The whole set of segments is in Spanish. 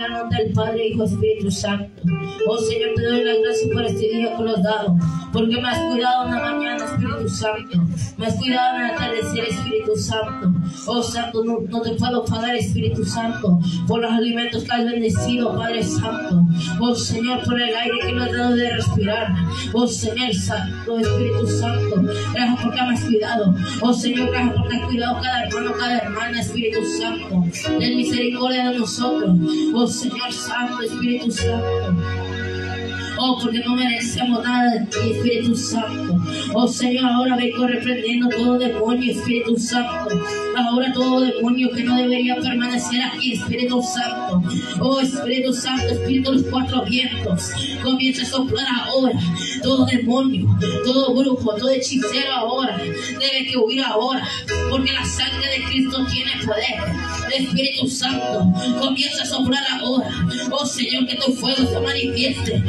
del Padre, Hijo, Espíritu Santo. Oh Señor, te doy las gracias por este día que nos has dado, porque me has cuidado en la mañana, Espíritu Santo. Me has cuidado en el atardecer, Espíritu Santo. Oh Santo, no, no, te puedo pagar, Espíritu Santo, por los alimentos que has bendecido, Padre Santo. Oh Señor, por el aire que nos has dado de respirar. Oh Señor Santo, Espíritu Santo. Gracias porque me has cuidado. Oh Señor, gracias porque has cuidado cada hermano, cada hermana, Espíritu Santo. Ten misericordia de nosotros. Oh Señor Santo, Espíritu Santo. Oh, porque no merecemos nada de ti, Espíritu Santo. Oh Señor, ahora vengo reprendiendo todo demonio, Espíritu Santo. Ahora todo demonio que no debería permanecer aquí, Espíritu Santo. Oh Espíritu Santo, Espíritu de los cuatro vientos. Comienza a soplar ahora. Todo demonio, todo brujo, todo hechicero ahora. Debe que huir ahora. Porque la sangre de Cristo tiene poder. Espíritu Santo, comienza a soplar ahora. Oh Señor, que tu fuego se manifieste.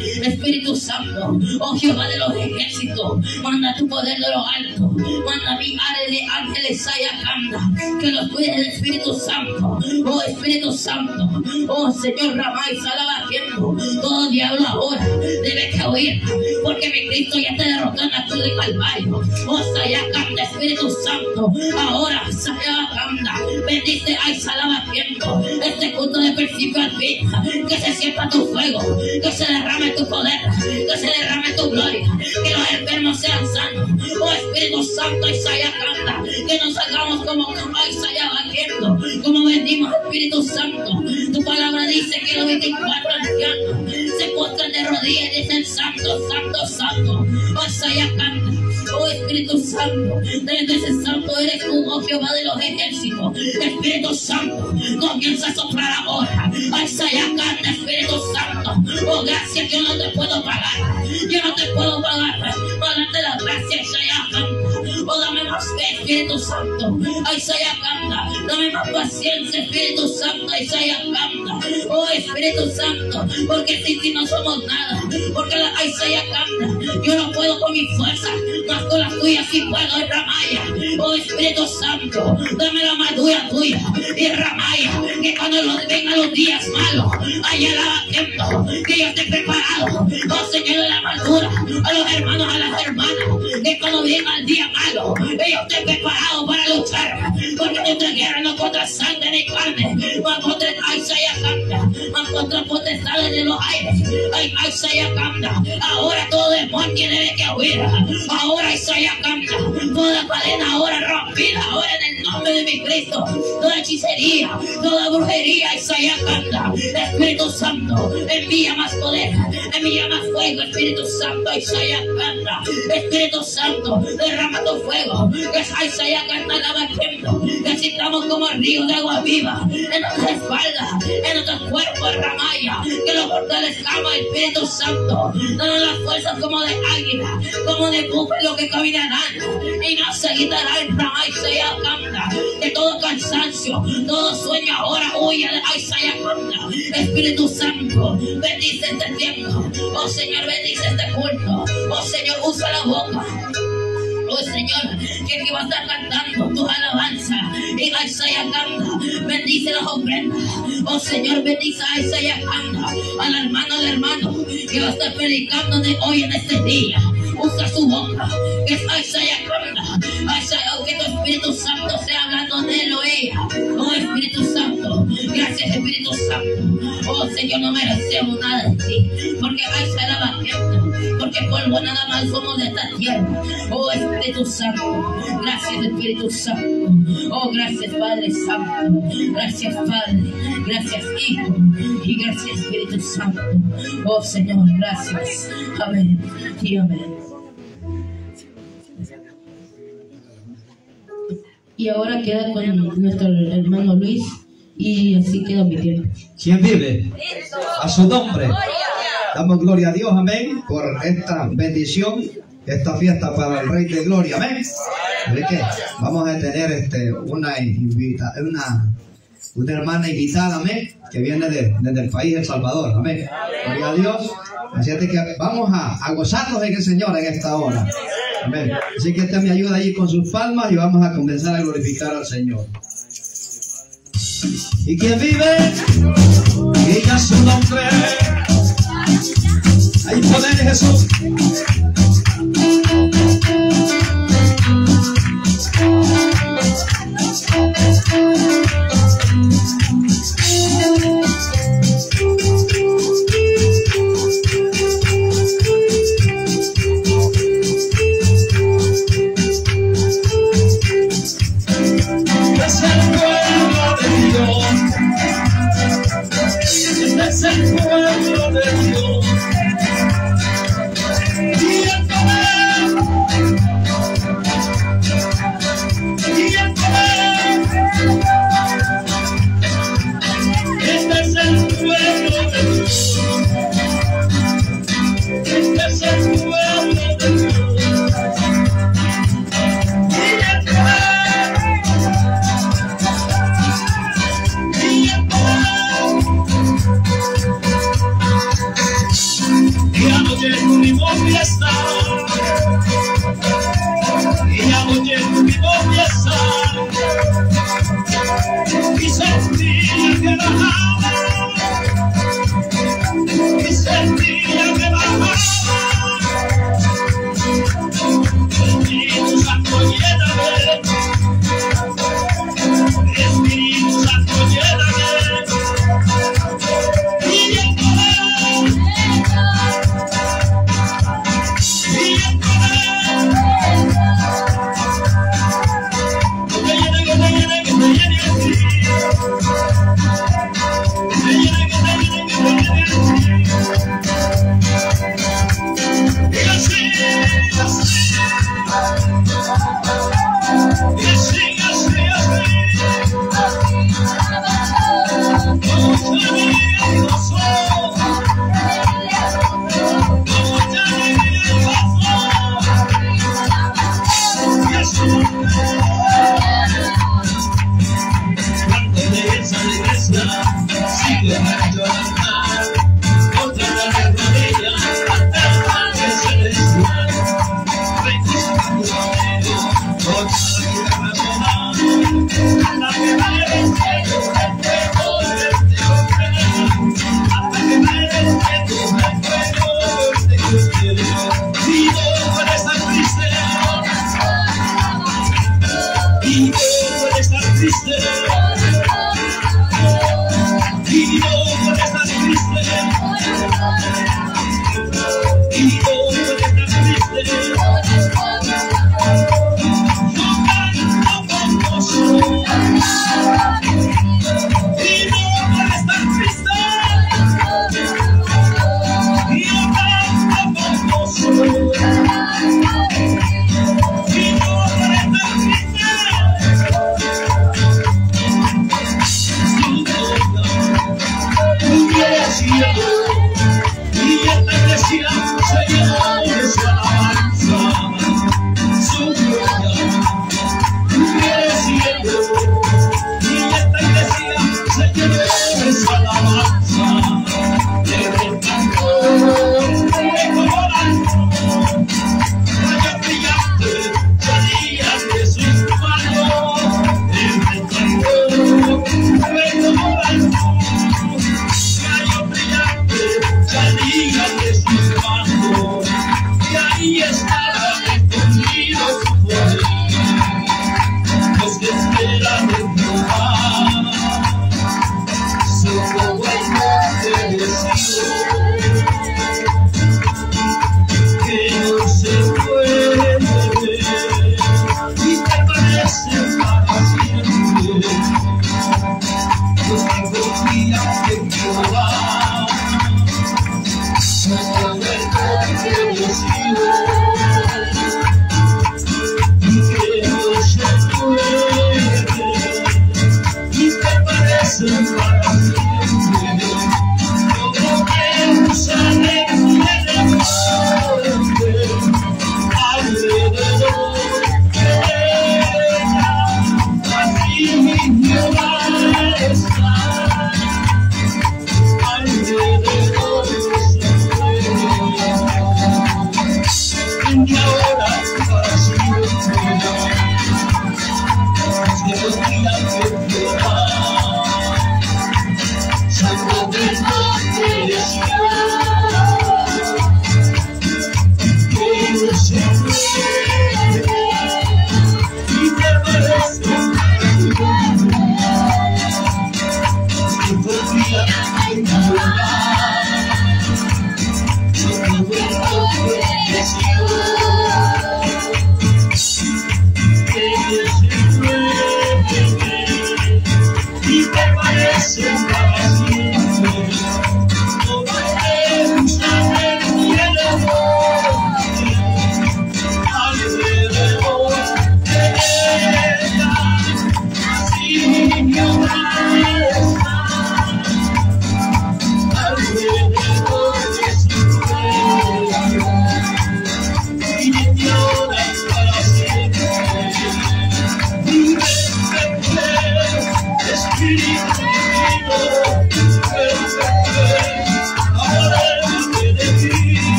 Santo, oh Jehová de los ejércitos, manda tu poder de lo alto. Manda mi área de ángeles Sayakanda que nos cuide el Espíritu Santo. Oh Espíritu Santo, oh Señor Ramay, Salabajiendo, todo diablo ahora debe que huir, porque mi Cristo ya te derrotó en la cruz Calvario. Oh Sayakanda, Espíritu Santo, ahora Sayakanda, bendice ay Salabajiendo, este culto de principio al fin, que se sienta tu fuego, que se derrame tu poder, que se derrame tu gloria, que los enfermos sean sanos. Oh Espíritu Santo, Isaías canta, que nos salgamos como Isaías batiendo, como bendimos Espíritu Santo. Tu palabra dice que los 24 ancianos se postran de rodillas y dicen Santo, Santo, Santo. Oh Isaías canta. Espíritu Santo, desde ese santo eres tú, oh Jehová de los ejércitos. Espíritu Santo, comienza a soplar ahora. Isaías canta, Espíritu Santo. Oh, gracias, yo no te puedo pagar. Yo no te puedo pagar. Pagarte la gracia, canta. Oh, dame más fe, Espíritu Santo. Isaías canta. Dame más paciencia, Espíritu Santo. Isaías canta. Oh, Espíritu Santo, porque sin ti no somos nada. Porque la Isaías canta. Yo no puedo con mi fuerza. Más con la tuya sí puedo, es Ramaya. Oh, Espíritu Santo, dame la madura tuya. Y Ramaya, que cuando los, vengan los días malos, allá la tiempo, que yo esté preparado. Oh, Señor de la madura, a los hermanos, a las hermanas, que cuando venga el día malo, ellos estén preparados para luchar. Porque nuestra guerra no contra sangre ni carne, más contra Isaiah canta, más contra potestades de los aires. Ay, Isaiah canta, ahora todo demonio debe que huir. Ahora Isaiah canta, toda cadena ahora rompida, ahora en el nombre de mi Cristo, toda hechicería, toda brujería, Isaías canta, Espíritu Santo, envía más poder, envía más fuego, Espíritu Santo, Isaías canta, Espíritu Santo, derrama tu fuego, que Isaías canta la tiempo, que si estamos como el río de agua viva, en nuestras espaldas, en nuestros cuerpos, ramaya, que lo fortalezcamos, Espíritu Santo, danos las fuerzas como de águila, como de búfalo que caminarán, y no se quitarán, ramaya, Isaías canta, que todo cansancio, todo sueño ahora huye de Isaías canta, Espíritu Santo, bendice este tiempo, oh Señor, bendice este culto, oh Señor, usa la boca, Señor, que aquí va a estar cantando tus alabanzas. Y Isaías canta, bendice las ofrendas. Oh Señor, bendice a Isaías canta, al hermano, al hermano, que va a estar predicando de hoy en este día. Usa su boca, que es Isaías canta. Isaías, que tu Espíritu Santo sea hablando de ella. Oh Espíritu Santo, gracias Espíritu Santo. Oh Señor, no merecemos nada de ti, porque Isaías la batiendo, porque polvo nada más somos de esta tierra. Oh Espíritu Santo, gracias Espíritu Santo. Oh, gracias Padre Santo. Gracias Padre. Gracias Hijo. Y gracias Espíritu Santo. Oh Señor, gracias. Amén. Y amén. Y ahora queda con nuestro hermano Luis. Y así queda mi tiempo. ¿Quién vive? A su nombre. Damos gloria a Dios, amén, por esta bendición, esta fiesta para el Rey de Gloria, amén. Vamos a tener este, una, invita, una, una hermana invitada, amén, que viene de, desde el país El Salvador, amén. Gloria a Dios. Así es que vamos a, a gozarnos en el Señor en esta hora. Amén. Así que esta me ayuda ahí con sus palmas y vamos a comenzar a glorificar al Señor. Y quien vive, diga su nombre. Hay poder en Jesús.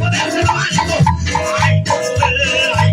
我两千八你给来来来来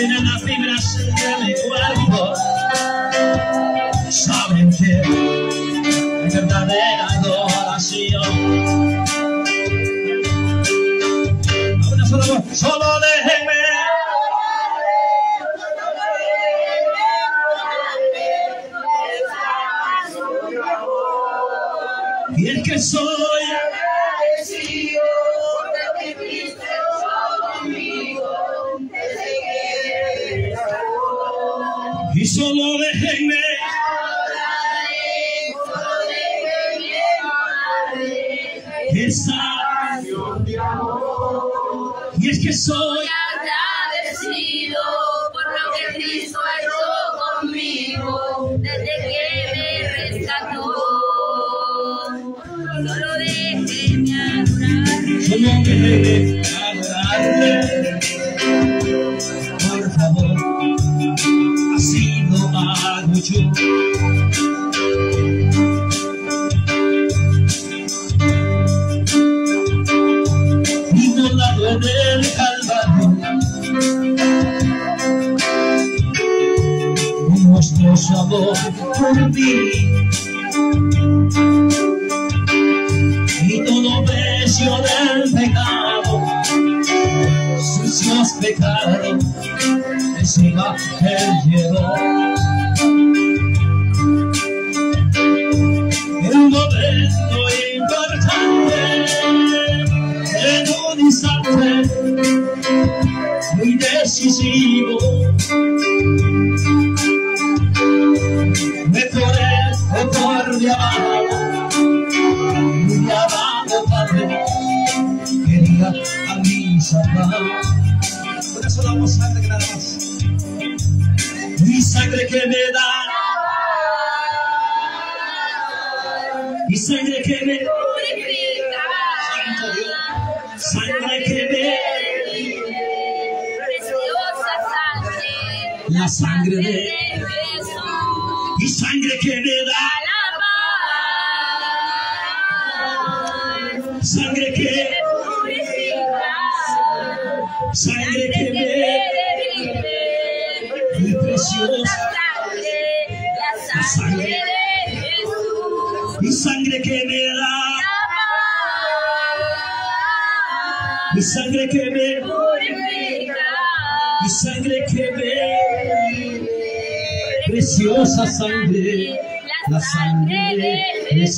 llenan las fibras de mi cuerpo. Saben que es verdadera adoración. Ahora solo, solo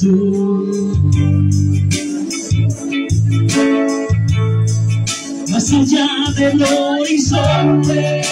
Más allá del horizonte.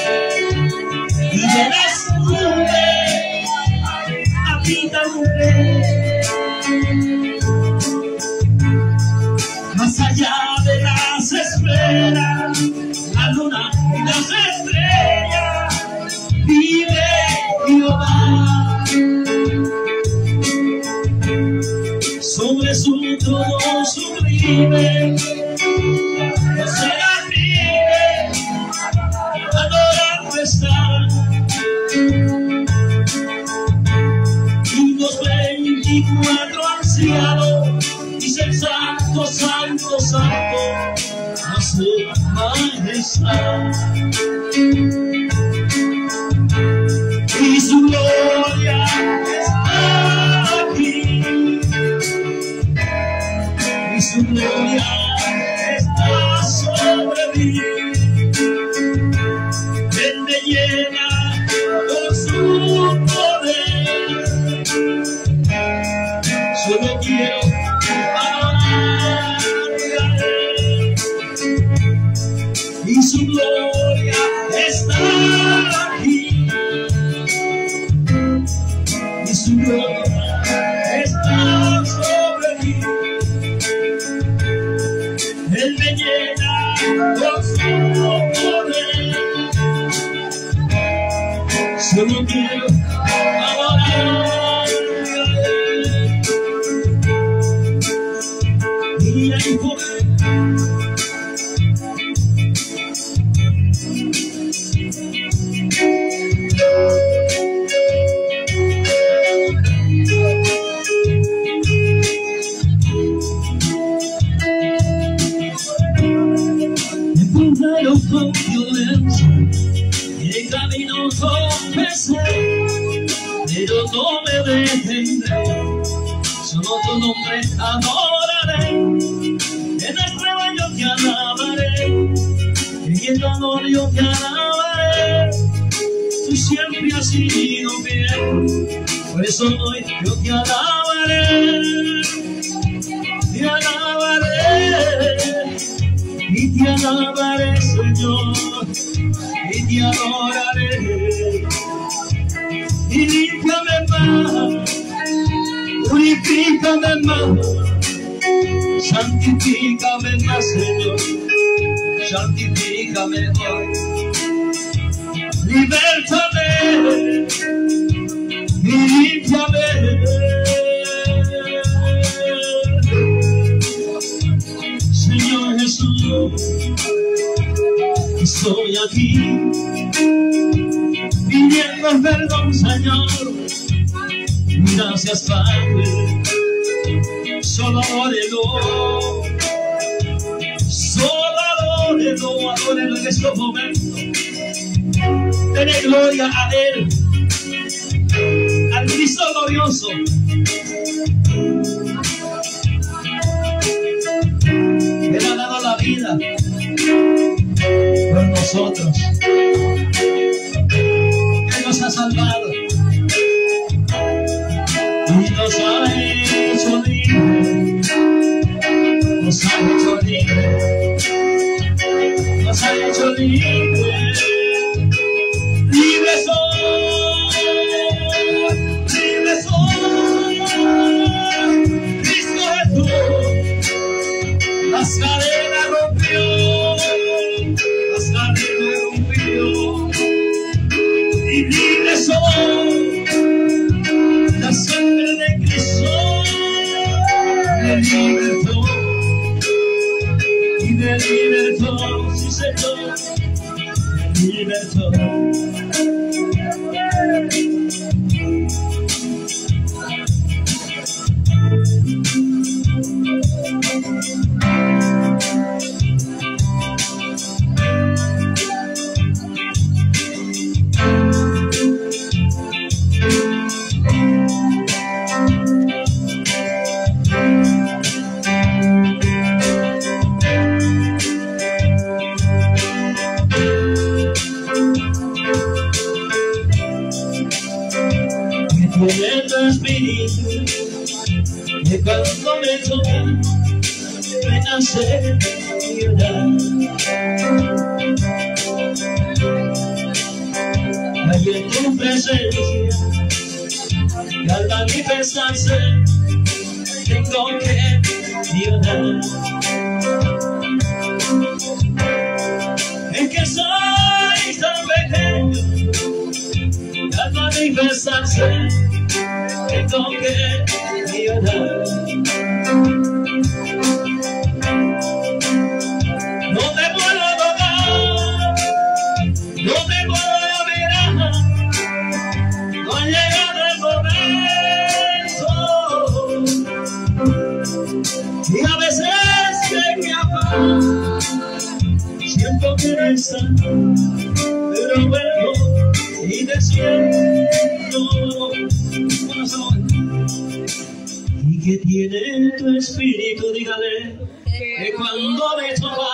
Y que tiene tu espíritu, dígale, que cuando me toca,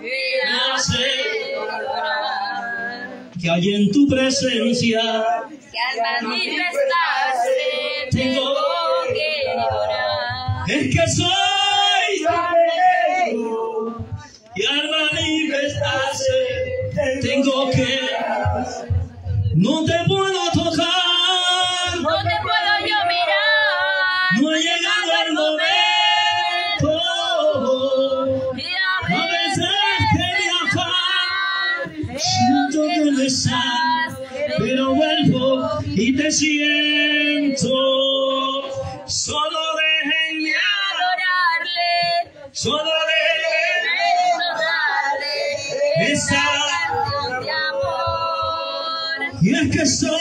me hace que hay en tu presencia. Que al manifestarse tengo que llorar. Es que soy y al manifestarse tengo que no te puedo y te siento solo déjenme adorarle. solo déjenme Adorarle. Esa- canción de amor. y es que soy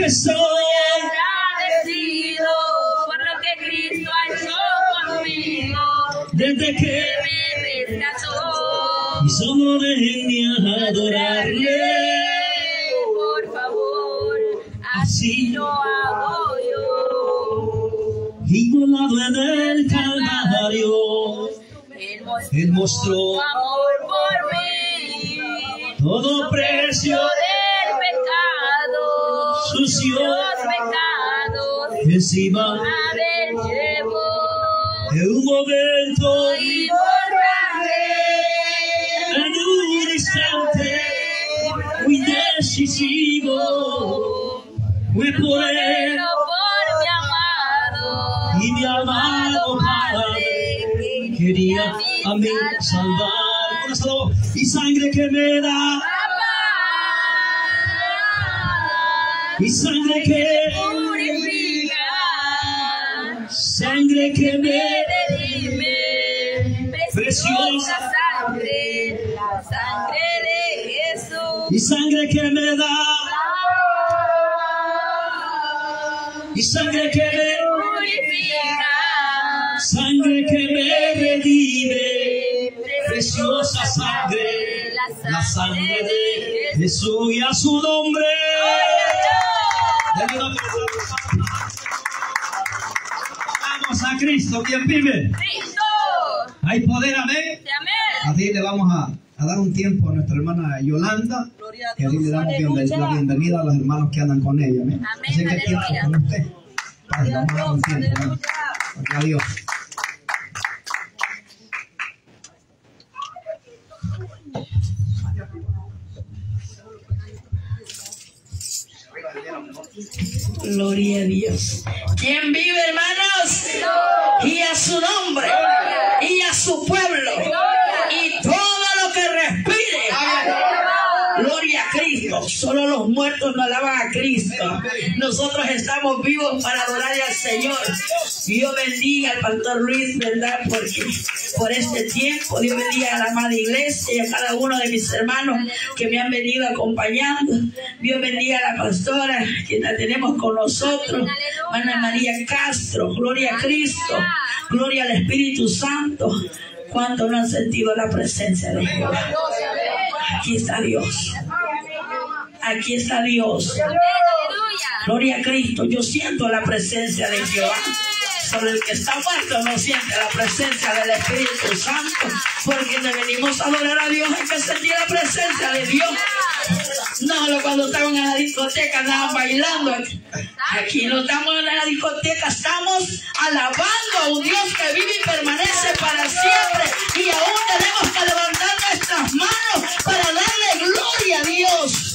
que soy Agradecido por lo que Cristo ha hecho conmigo desde que me rescató. y solo déjenme adorarle Por favor, así lo hago yo. igualado en el calvario Él mostró amor por mí. todo precio pecado, Sucio. los pecados, encima a ver llevó de un momento y borraré. en un instante muy decisivo fue por él por mi amado, y mi amado Padre quería a mí salvar y sangre que me da y sangre que purifica. sangre que me redime, preciosa sangre, la sangre de Jesús. y sangre que me da y sangre que me Purifica, sangre que me redime preciosa sangre la sangre de Jesús y a su nombre. Vamos a Cristo, quien vive. Cristo, Hay poder, amén. Así le vamos a, a dar un tiempo a nuestra hermana Yolanda. Que así le damos bienven- la bienvenida a los hermanos que andan con ella. amén. Amén, Así que tiempo aleluya. con usted. Padre, vamos a dar un tiempo. amén. Gloria a Dios. Gloria a Dios. ¿Quién vive, hermanos? Y a su nombre. Y a su pueblo. Y todo lo que respire. Solo los muertos no alaban a Cristo. Nosotros estamos vivos para adorarle al Señor. Dios bendiga al pastor Luis, ¿verdad? Porque por este tiempo, Dios bendiga a la amada iglesia y a cada uno de mis hermanos que me han venido acompañando. Dios bendiga a la pastora que la tenemos con nosotros. Ana María Castro, gloria a Cristo, gloria al Espíritu Santo. ¿Cuánto no han sentido la presencia de Dios? Aquí está Dios. Aquí está Dios. Gloria a Cristo. Yo siento la presencia de Jehová. Solo el que está muerto no siente la presencia del Espíritu Santo. Porque le venimos a adorar a Dios hay que sentir la presencia de Dios. No, lo cuando estaban en la discoteca andaban bailando. Aquí no estamos en la discoteca, estamos alabando a un Dios que vive y permanece para siempre. Y aún tenemos que levantar nuestras manos para darle gloria a Dios.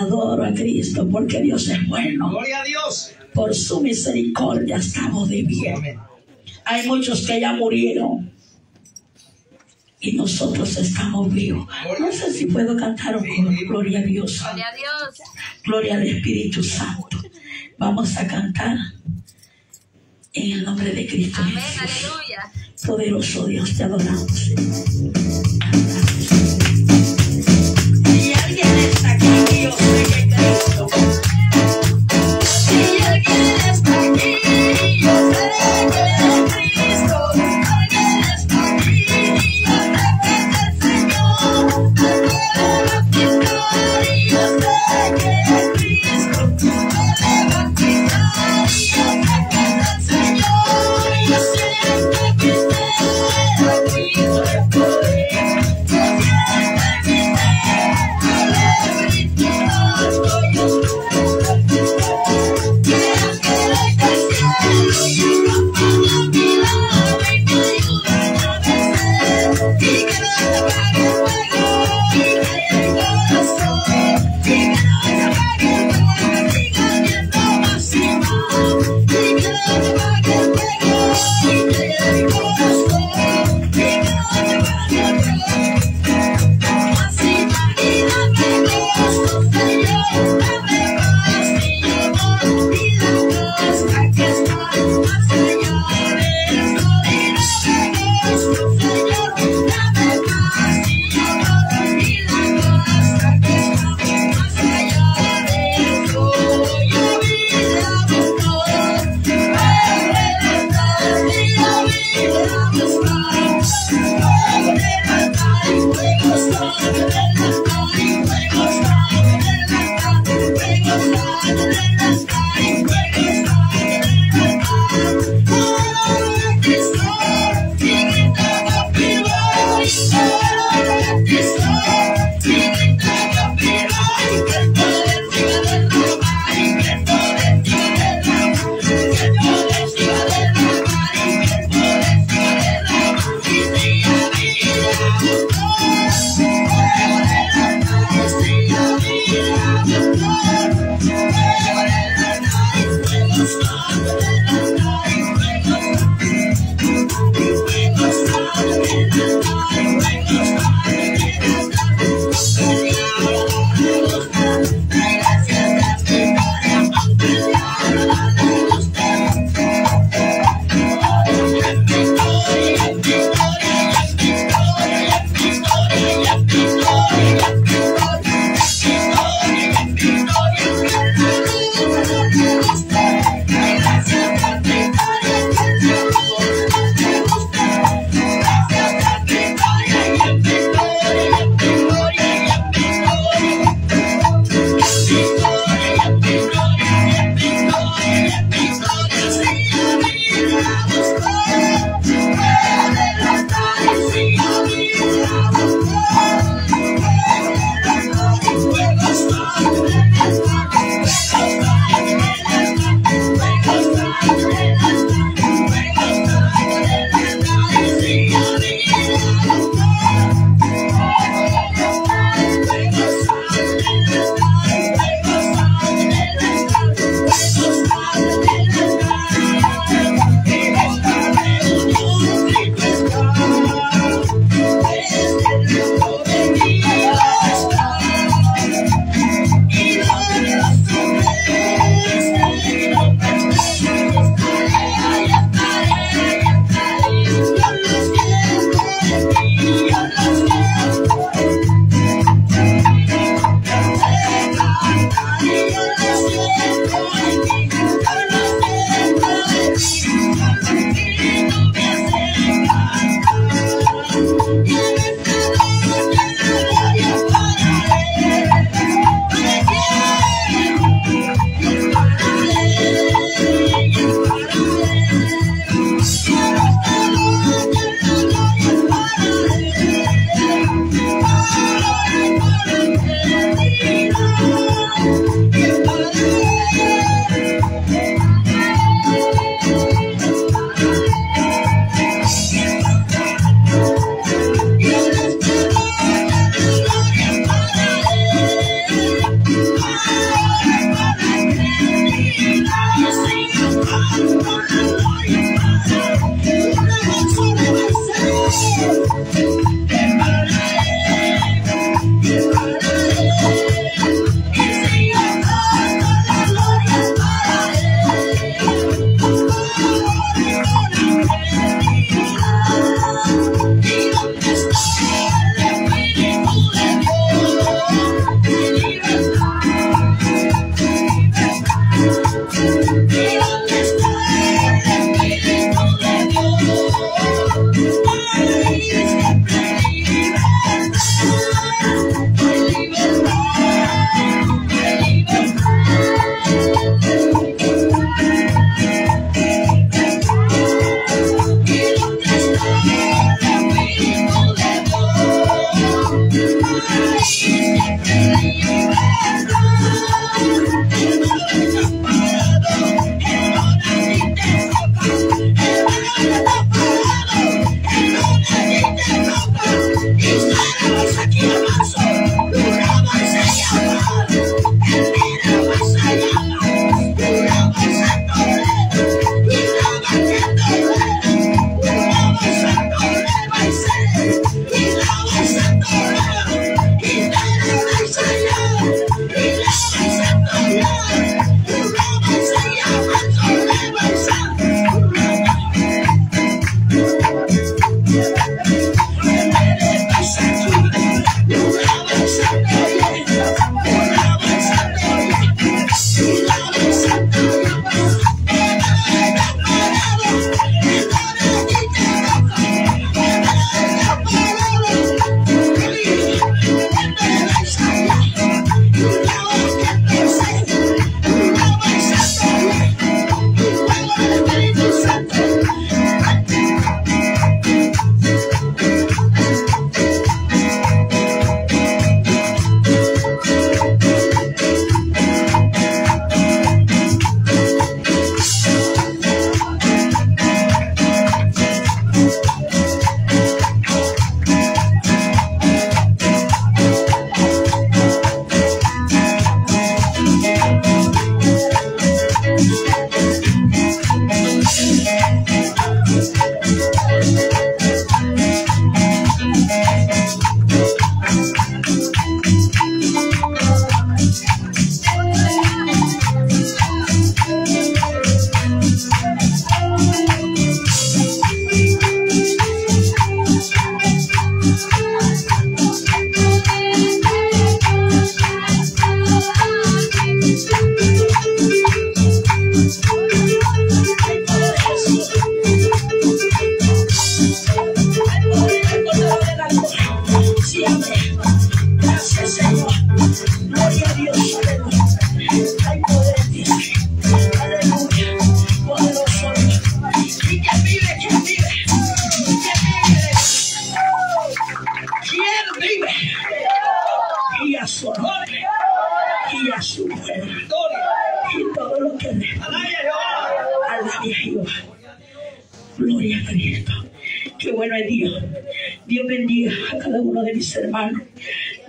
Adoro a Cristo porque Dios es bueno. Gloria a Dios. Por su misericordia estamos de bien. Amén. Hay muchos que ya murieron. Y nosotros estamos vivos. No sé si puedo cantar un coro. Gloria a Dios. Gloria a Dios. Gloria al Espíritu Santo. Vamos a cantar en el nombre de Cristo Amén, Jesús. aleluya. Poderoso Dios, te adoramos. Sé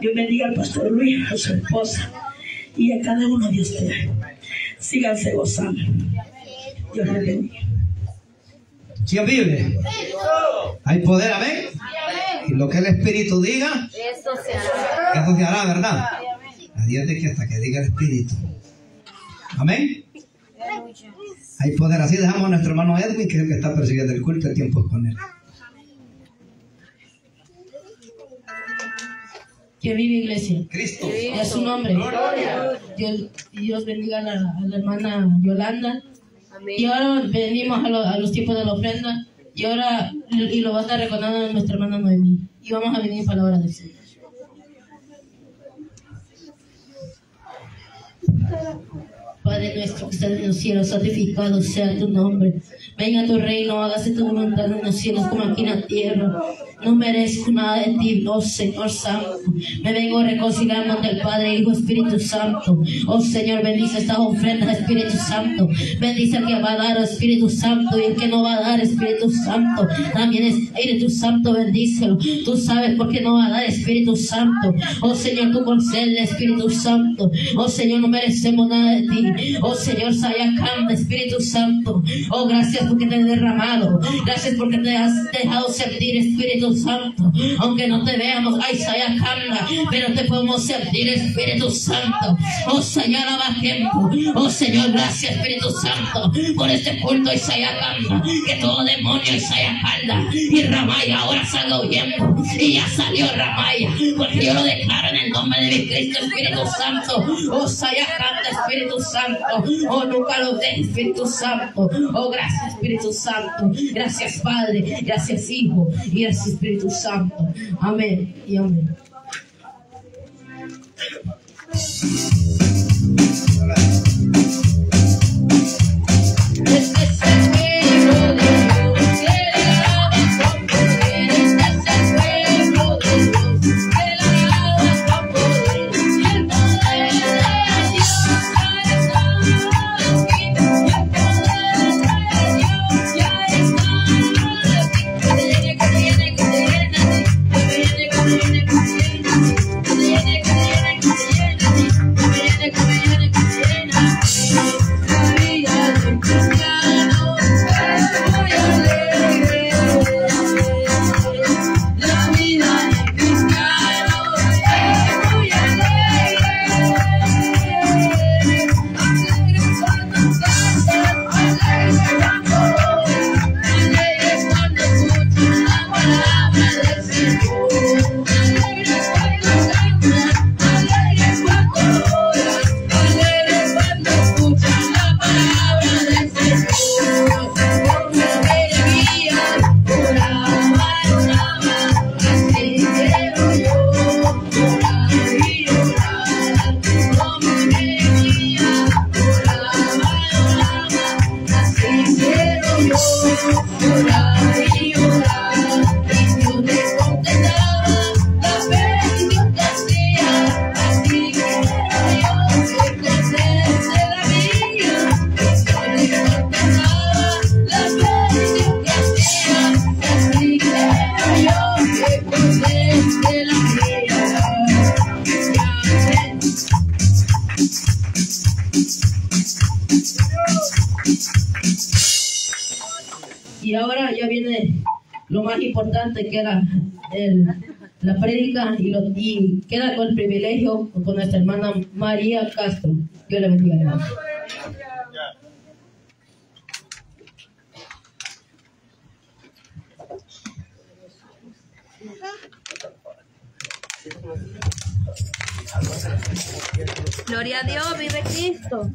Dios bendiga al pastor Luis, a su esposa y a cada uno de ustedes. Síganse gozando. Dios les bendiga. ¿Quién vive? Hay poder, amén. Y lo que el Espíritu diga, Eso se hará. eso se hará, ¿verdad? A Dios de que hasta que diga el Espíritu. Amén. Hay poder. Así dejamos a nuestro hermano Edwin, que es el que está persiguiendo el culto, el tiempo es con él. Que vive iglesia. Cristo. Y a su nombre. Dios, Dios bendiga a la, a la hermana Yolanda. Y ahora venimos a, lo- a los tiempos de la ofrenda. Y ahora, y lo va a estar recordando nuestra hermana Noemí. Y vamos a venir para la hora del Señor. Padre nuestro que estás en los cielos, santificado sea tu nombre. Venga tu reino, hágase tu voluntad en los cielos como aquí en la tierra. No merezco nada de ti, oh Señor Santo. Me vengo reconciliando ante el Padre, Hijo, Espíritu Santo. Oh Señor, bendice estas ofrendas, Espíritu Santo. Bendice al que va a dar, Espíritu Santo, y el que no va a dar, Espíritu Santo. También Espíritu Santo, bendícelo. Tú sabes por qué no va a dar, Espíritu Santo. Oh Señor, tú concede, Espíritu Santo. Oh Señor, no merecemos nada de ti. Oh Señor, Sayacanda, Espíritu Santo. Oh, gracias porque te he derramado. Gracias porque te has dejado sentir, Espíritu Santo. Aunque no te veamos, ay, Sayacanda, pero te podemos sentir, Espíritu Santo. Oh, Sayalaba tiempo. Oh Señor, gracias, Espíritu Santo, por este culto, Sayacanda. Que todo demonio, Sayacanda y Ramaya ahora salga huyendo. Y ya salió Ramaya, porque yo lo declaro en el nombre de mi Cristo, Espíritu Santo. Oh, Sayacanda, Espíritu Santo. Oh, nunca lo dejes, Espíritu Santo. Oh, gracias, Espíritu Santo. Gracias, Padre. Gracias, Hijo. Y gracias, Espíritu Santo. Amén y amén. Importante que era el, la prédica y, y queda con el privilegio con nuestra hermana María Castro. Dios le bendiga. hermano. Gloria a Dios, vive Cristo.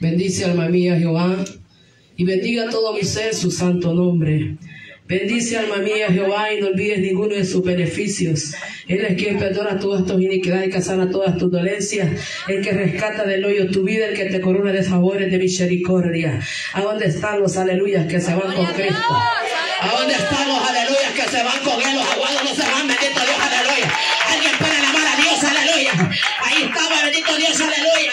Bendice alma mía Jehová y bendiga todo mi ser su santo nombre. Bendice alma mía Jehová y no olvides ninguno de sus beneficios. Él es quien perdona todas tus iniquidades y que sana todas tus dolencias. El que rescata del hoyo tu vida, el que te corona de favores de misericordia. ¿A dónde están los aleluyas que se van con Cristo? ¿A dónde están los aleluyas que se van con Él? Los aguados no se van, bendito Dios, aleluya. Alguien puede alabar a Dios, aleluya. Ahí estaba, bendito Dios, aleluya.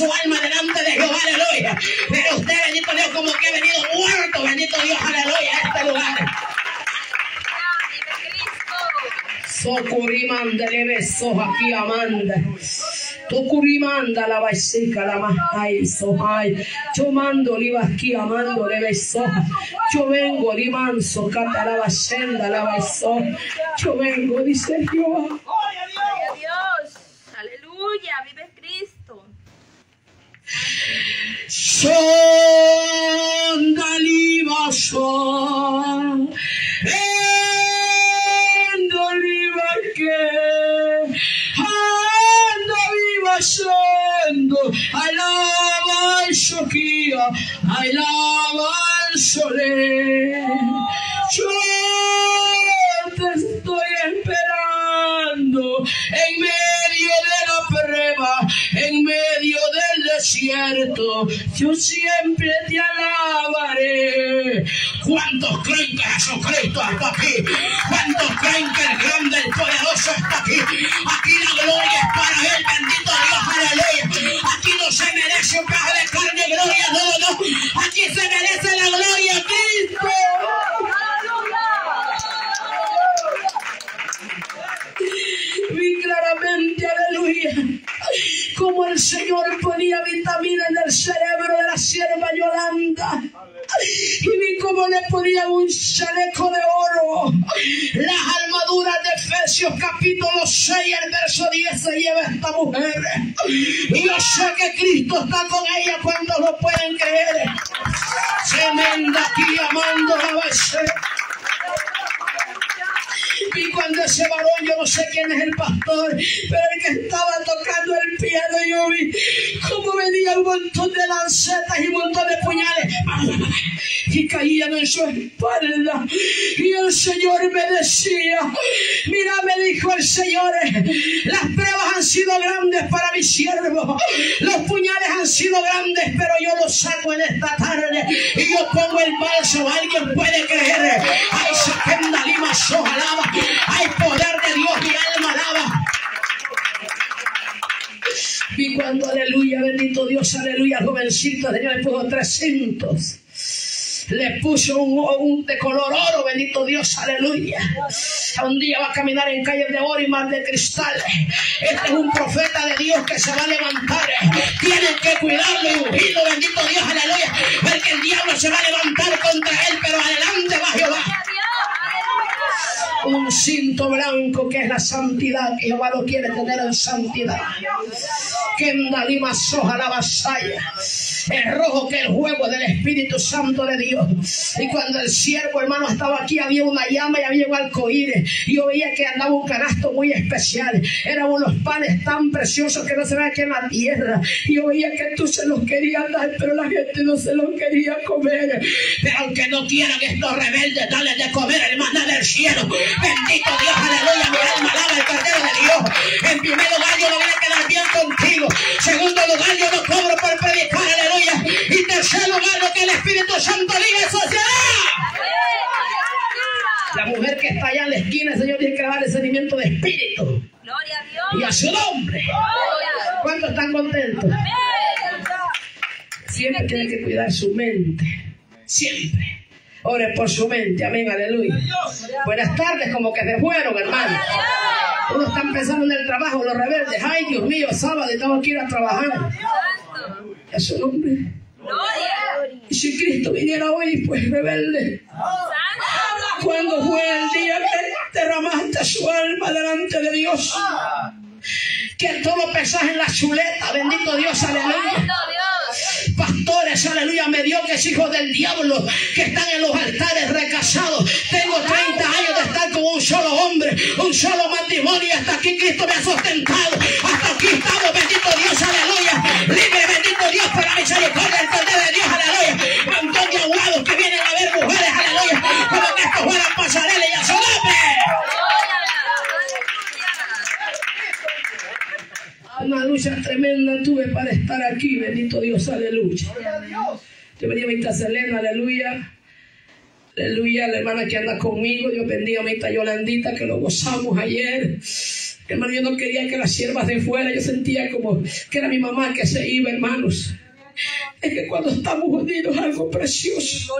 Aleluya, aleluya, su alma delante Pero usted, bendito Dios, como que ha venido muerto, bendito Dios, aleluya, a este lugar. Socurimanda le beso aquí amanda. Tocurimanda la baisica la mahai sohai. Yo mando liba aquí amando le beso. Yo vengo limanso cata la basenda la beso. Yo vengo, dice Jehová. Gloria a Dios. Aleluya. Vive. Sondaliva son. Endoliva que. Anda viva siendo. Alaba el Shokia. Alaba el Sole. Yo te estoy esperando en medio de la prueba, en medio del desierto. Yo siempre te alabaré. ¿Cuántos creen que Jesucristo está aquí? ¿Cuántos creen que el grande, el poderoso está aquí? Aquí la gloria es para él, bendito Dios, aleluya. Aquí no se merece un caja de carne, gloria, no, no. Aquí se merece la gloria a Cristo. vi claramente, aleluya, como el Señor ponía vitamina en el cerebro de la sierva Yolanda. Y vi cómo le ponían un chaleco de oro. Las armaduras de Efesios capítulo 6, el verso 10 se lleva esta mujer. Y yo sé que Cristo está con ella cuando lo pueden creer. Tremenda aquí amando la base. Y cuando ese varón, yo no sé quién es el pastor, pero el que estaba tocando el piano, yo vi cómo venía un montón de lancetas y un montón de puñales y caían en su espalda. Y el Señor me decía, mira, me dijo el Señor, las pruebas han sido grandes para mi siervo, los puñales han sido grandes, pero yo los saco en esta tarde y yo pongo el bálsamo. Alguien puede creer, ay, Lima, alaba, hay poder de Dios, mi alma alaba. Y cuando, aleluya, bendito Dios, aleluya, jovencito, Señor le puso 300. Le puso un, de color oro, bendito Dios, aleluya. Un día va a caminar en calles de oro y mar de cristal. Este es un profeta de Dios que se va a levantar. Tienen que cuidarlo y ungirlo, bendito Dios, aleluya. Porque el diablo se va a levantar contra él, pero adelante va Jehová cinto blanco que es la santidad, Jehová lo quiere tener en santidad. Que en Dalima soja la vasalla, rojo que el juego del Espíritu Santo de Dios. Y cuando el siervo hermano estaba aquí, había una llama y había un arcoíris. Yo veía que andaba un canasto muy especial. Eran unos panes tan preciosos que no se ven aquí en la tierra. Yo veía que tú se los querías dar, pero la gente no se los quería comer. Pero aunque no quieran estos rebeldes, dale de comer, hermana del cielo. Bendito Dios, aleluya, mi alma alaba el Cordero de Dios. En primer lugar, yo me voy a quedar bien contigo. Segundo lugar, yo no cobro por predicar, aleluya. Y tercer lugar, lo que el Espíritu Santo diga, eso será. La mujer que está allá en la esquina, el Señor tiene que dar discernimiento de espíritu. Gloria a Y Dios. a su nombre. ¿Cuántos están contentos? Siempre tiene que cuidar su mente. Siempre. Ore por su mente. Amén. Aleluya. Buenas tardes, como que se fueron, hermano. Unos están pensando en el trabajo, los rebeldes. Ay, Dios mío, sábado y tengo que ir a trabajar. A su nombre. Gloria. Y si Cristo viniera hoy, pues rebelde. Cuando fue el día que derramaste su alma delante de Dios. Que todo pesas en la chuleta. Bendito Dios, aleluya. Pastores, aleluya, mediocres hijos del diablo que están en los altares recasados. Tengo 30 años de estar con un solo hombre, un solo matrimonio y hasta aquí Cristo me ha sustentado. Hasta aquí estamos, bendito Dios, aleluya. Libre, bendito Dios, por la misericordia del poder de Dios, aleluya. Montón de aguados que vienen a ver mujeres, aleluya, como que esto fuera pasarela y a su nombre. Una lucha tremenda tuve para estar aquí, bendito Dios, aleluya. Yo bendiga a mi tía Selena, aleluya. Aleluya, la hermana que anda conmigo. Dios bendiga a mi tía Yolandita, que lo gozamos ayer. Hermano, yo no quería que las siervas de fuera, yo sentía como que era mi mamá que se iba, hermanos. Es que cuando estamos unidos algo precioso.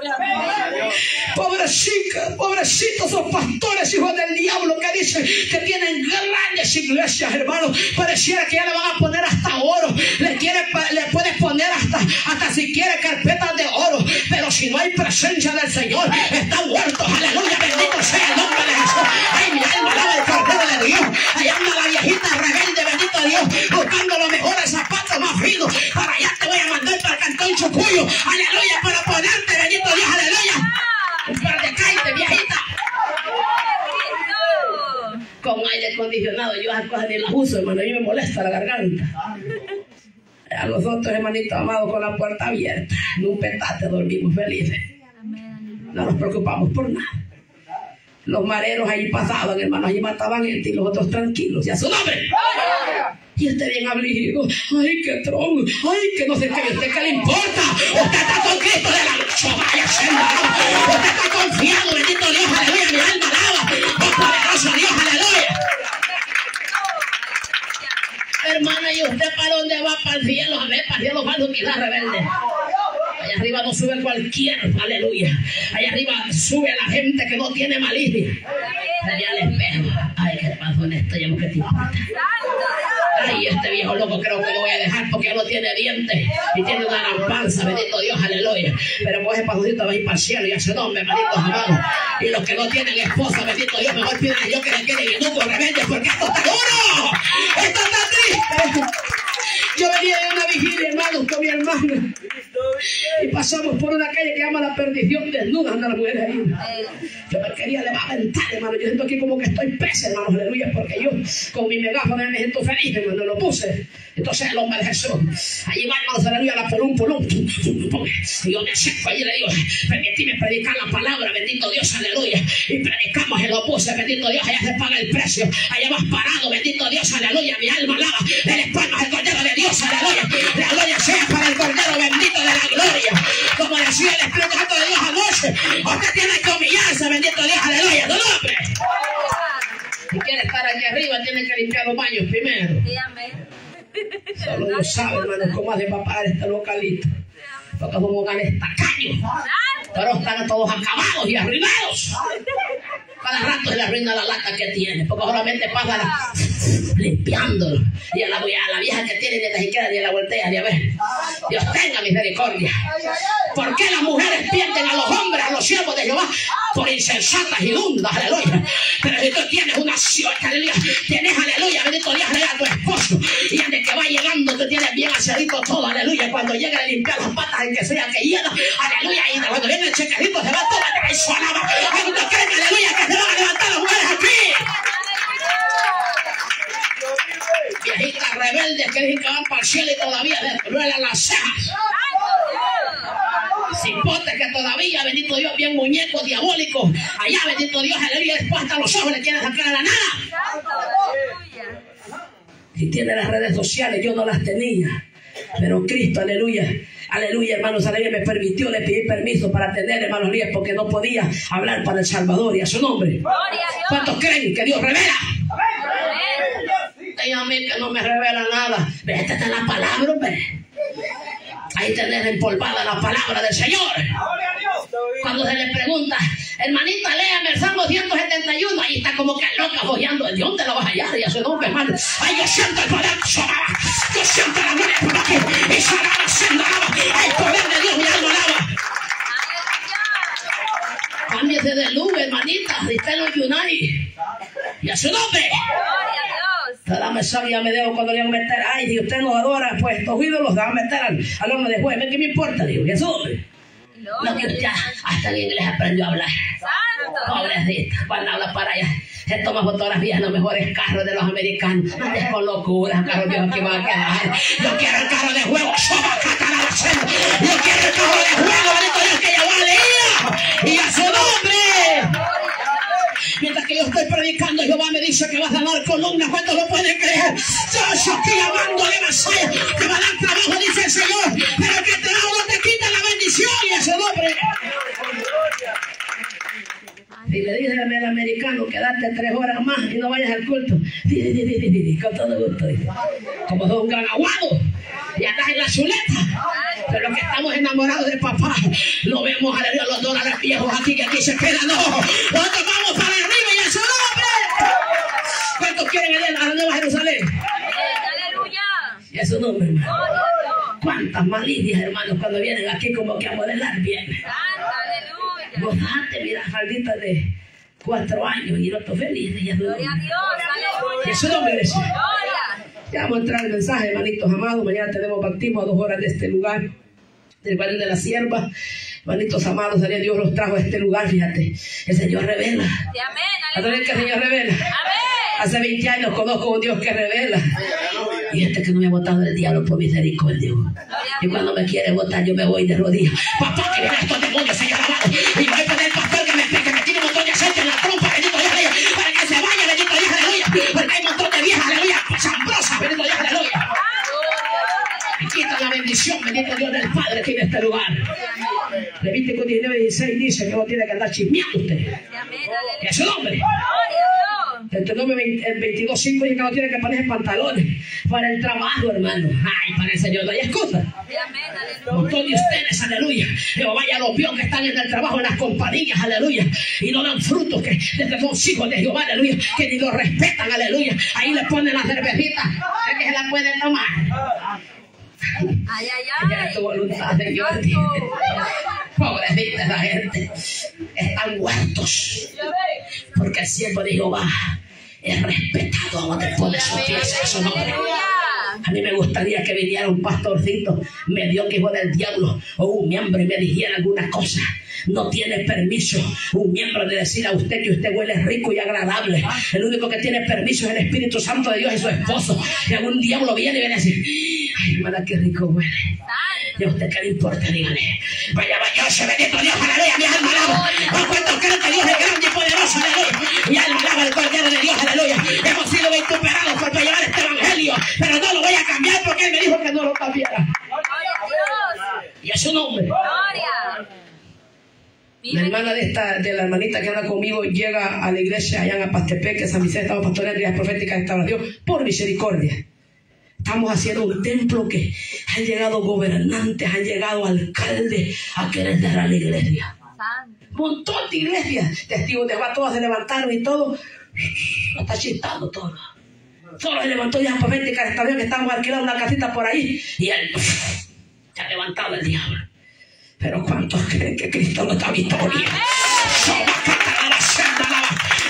Pobrecita, pobrecitos esos pastores, hijos del diablo, que dicen que tienen grandes iglesias, hermanos. Pareciera que ya le van a poner hasta oro. Le, quiere, le puedes poner hasta, hasta si quiere carpetas de oro. Pero si no hay presencia del Señor, están muertos. Aleluya, bendito sea el nombre de Jesús. Ay, mi alma alaba el Cordero de Dios. Allá anda la viejita rebelde, bendito Dios, buscando los mejores zapatos más finos. Para allá te voy a mandar para el cantón Chucuyo. Aleluya, para ponerte, bendito Dios, aleluya. Un par de caites, viejita. Con aire acondicionado, yo esas cosas ni las uso, hermano. A mí me molesta la garganta. A nosotros, hermanito amado, con la puerta abierta, en un petate dormimos felices. No nos preocupamos por nada. Los mareros allí pasaban, hermanos, allí mataban gente y los otros tranquilos. Y a su nombre. Y este bien afligido. Ay, qué tron. Ay, que no sé qué. ¿Y usted qué le importa? Usted está con Cristo de la. Vaya senda. Usted está confiado. Bendito Dios. Aleluya. Mi alma alaba. Oh, poderoso Dios. Aleluya. Hermana, ¿y usted para dónde va? Para el cielo. A ver, para el cielo a quizás rebelde. Allá arriba no sube cualquiera, aleluya. Allá arriba sube la gente que no tiene malicia. Allá al espejo. Ay, ¿qué pasó en esto? Ya no que te importa. Ay, este viejo loco creo que lo voy a dejar porque no tiene dientes y tiene una gran panza, bendito Dios, aleluya. Pero pues ese pastorcito va a ir para el cielo y a su nombre, bendito amados. Y los que no tienen esposa, bendito Dios, mejor piden a Dios que le quede minuto rebelde porque esto está duro. Esto está triste. Yo venía de una vigilia, hermanos, con mi hermano. Y pasamos por una calle que llama La Perdición, desnuda anda la mujer ahí. Yo me quería levantar, hermano. Yo siento aquí como que estoy presa, hermano, aleluya, porque yo con mi megáfono me siento feliz, hermano, lo puse. Entonces el hombre de Jesús, allí va, hermanos, aleluya, la polum, polum. Y yo me acerco allí y le digo, permitime predicar la palabra, bendito Dios, aleluya. Y predicamos y lo puse, bendito Dios, allá se paga el precio. Allá vas parado, bendito Dios, aleluya. Mi alma alaba el espalda del Cordero de Dios, aleluya. La gloria sea para el Cordero bendito de la gloria. Como decía el Espíritu Santo de Dios anoche, usted tiene que humillarse, bendito Dios, aleluya, tu nombre. Si quiere estar aquí arriba, tiene que limpiar los baños primero. Solo Dios sabe, hermano, cómo hace para pagar este localito. Porque somos ganes tacaños. Pero están todos acabados y arribados. Cada rato se le arruina la lata que tiene, porque solamente pasa la- limpiándolo. Y a la, la vieja que tiene ni tan siquiera ni la voltea ni a ver. Dios tenga misericordia. ¿Por qué las mujeres pierden a los hombres, a los siervos de Jehová? Por insensatas y lundas, aleluya. Pero si tú tienes una aleluya, tienes, aleluya, bendito Dios, a tu esposo. Y desde que va llegando, tú tienes bien aseadito todo, aleluya. Cuando llega a limpiar las patas, en que sea que llena, aleluya. Y cuando viene el chequecito, se va eso alaba. ¿Cuánto creen, aleluya, que se van a levantar las mujeres aquí? Viejitas rebeldes que dicen que van para el cielo y todavía les duelen las cejas. Cipotes que todavía, bendito Dios, bien muñecos diabólicos. Allá, bendito Dios, aleluya, después los ojos le quieren sacar a la nada. Y tiene las redes sociales, yo no las tenía. Pero Cristo, aleluya, aleluya, hermanos, aleluya, me permitió, le pedí permiso para tener, hermanos, días porque no podía hablar para el Salvador y a su nombre. ¿Cuántos creen que Dios revela? A mí que no me revela nada. Vete en la palabra, hombre. Ahí tenés empolvada la palabra del Señor. Cuando se le pregunta, hermanita, léame el Salmo 171, ahí está como que loca bollando. ¿De dónde lo vas a hallar? Y a su nombre, hermano. Ay, yo siento el poder. Yo siento la gloria por aquí. Y sonaba, sonaba. El poder de Dios, mi alma alaba. Cámbiese de luz, hermanita. Y usted lo Yunari. Y a su nombre. Dame sabia me dejo cuando le van a meter. Ay, si usted no adora, pues estos ídolos van a meter al, al horno de juez. ¿Qué me importa? Digo, y. Lo que usted hasta en inglés aprendió a hablar. Pobrecita, cuando habla para allá. Se toma fotografías los mejores carros de los americanos. No andes con locuras, carros viejos que van a quedar. Yo quiero el carro de juego, soba, catara, la cena. Yo quiero el carro de juego, bendito Dios, que llevó a leer. Y a su nombre. Mientras que yo estoy predicando, Jehová me dice que vas a dar columnas. ¿Cuántos lo pueden creer? Yo estoy llamándole Masaya. Te va a dar trabajo, dice el Señor. Pero que te da no te quita bendición y a su nombre. Y le dije al americano, quédate tres horas más y no vayas al culto. Con todo gusto. Como sos un gran aguado y andas en la chuleta. Pero los que estamos enamorados de papá, lo vemos, aleluya, los dólares viejos aquí que aquí se quedan. No, nosotros vamos para arriba y a su nombre. ¿Cuántos quieren ir a la Nueva Jerusalén? Aleluya. Y a su nombre, hermano. Cuántas malicias, hermanos, cuando vienen aquí como que a modelar aleluya. Gozate, mira, faldita de cuatro años y el otro feliz. Y a su Gloria a. Dios, nombre, iglesia. Gloria. Ya vamos a entrar al mensaje, hermanitos amados. Mañana tenemos bautismo a dos horas de este lugar, del Valle de la Sierva. Hermanitos amados, Daniel Dios los trajo a este lugar, fíjate. El Señor revela. Sí, amén, ¿A es que el. Señor revela? Amén. Hace 20 años conozco a un Dios que revela. Y este que no me ha votado el diablo por misericordia. Y cuando me quiere votar, yo me voy de rodillas. Papá, que vienen estos demonios, Señor amado. Y voy a poner el pastor que me, que me tiene un montón de aceite en la trompa, bendito Dios, aleluya. Para que se vaya, bendito Dios, aleluya. Porque hay un montón de viejas, aleluya. Chambrosas, bendito Dios, aleluya. Y quita la bendición, bendito Dios del Padre que en este lugar. Levítico 19, 16 dice que no tiene que andar chismeando usted. Sí, amén, Y Deuteronomio 20 el 22.5 dice que no tiene que ponerse pantalones para el trabajo, hermano. Ay, para el Señor no hay excusa. Montón de ustedes, aleluya. Jehová ya los vio que están en el trabajo, en las compañías, aleluya. Y no dan frutos que desde los hijos de Jehová, aleluya. Que ni lo respetan, aleluya. Ahí le ponen la cervecita, es que se la pueden tomar. Ay, ay, ay. tu voluntad, Señor. Pobrecita la gente. Están muertos. Porque el siervo de Jehová es respetado donde pone sus pies nombre. Aleluya. A mí me gustaría que viniera un pastorcito medio que hijo del diablo o un miembro y me dijera alguna cosa. No tiene permiso un miembro de decir a usted que usted huele rico y agradable. El único que tiene permiso es el Espíritu Santo de Dios y su esposo. Y algún diablo viene y viene a decir, ay hermana, qué rico huele. ¿Y a usted qué le importa? Dígale. Vaya, vaya, se bendito Dios, aleluya, mi alma alaba. ¿A cuántos creen que Dios es grande y poderoso, aleluya? Mi alma alaba el Cordero de Dios, aleluya. Hemos sido vituperados por llevar este evangelio, pero no lo voy a cambiar porque Él me dijo que no lo cambiara. Gloria a Dios. Y a su nombre. Gloria. La hermana de esta, de la hermanita que anda conmigo llega a la iglesia allá en Apastepec, que San Vicente estamos pastoreando días profética de restauración, por misericordia. Estamos haciendo un templo que han llegado gobernantes, han llegado alcaldes a querer dar a la iglesia. Montón de iglesias, testigos de Jehová, todas se levantaron y todo. Está chistando todo. Solo se levantó ya profética de restauración que estamos alquilando una casita por ahí y él se ha levantado el diablo. Pero ¿cuántos creen que Cristo no está victoria?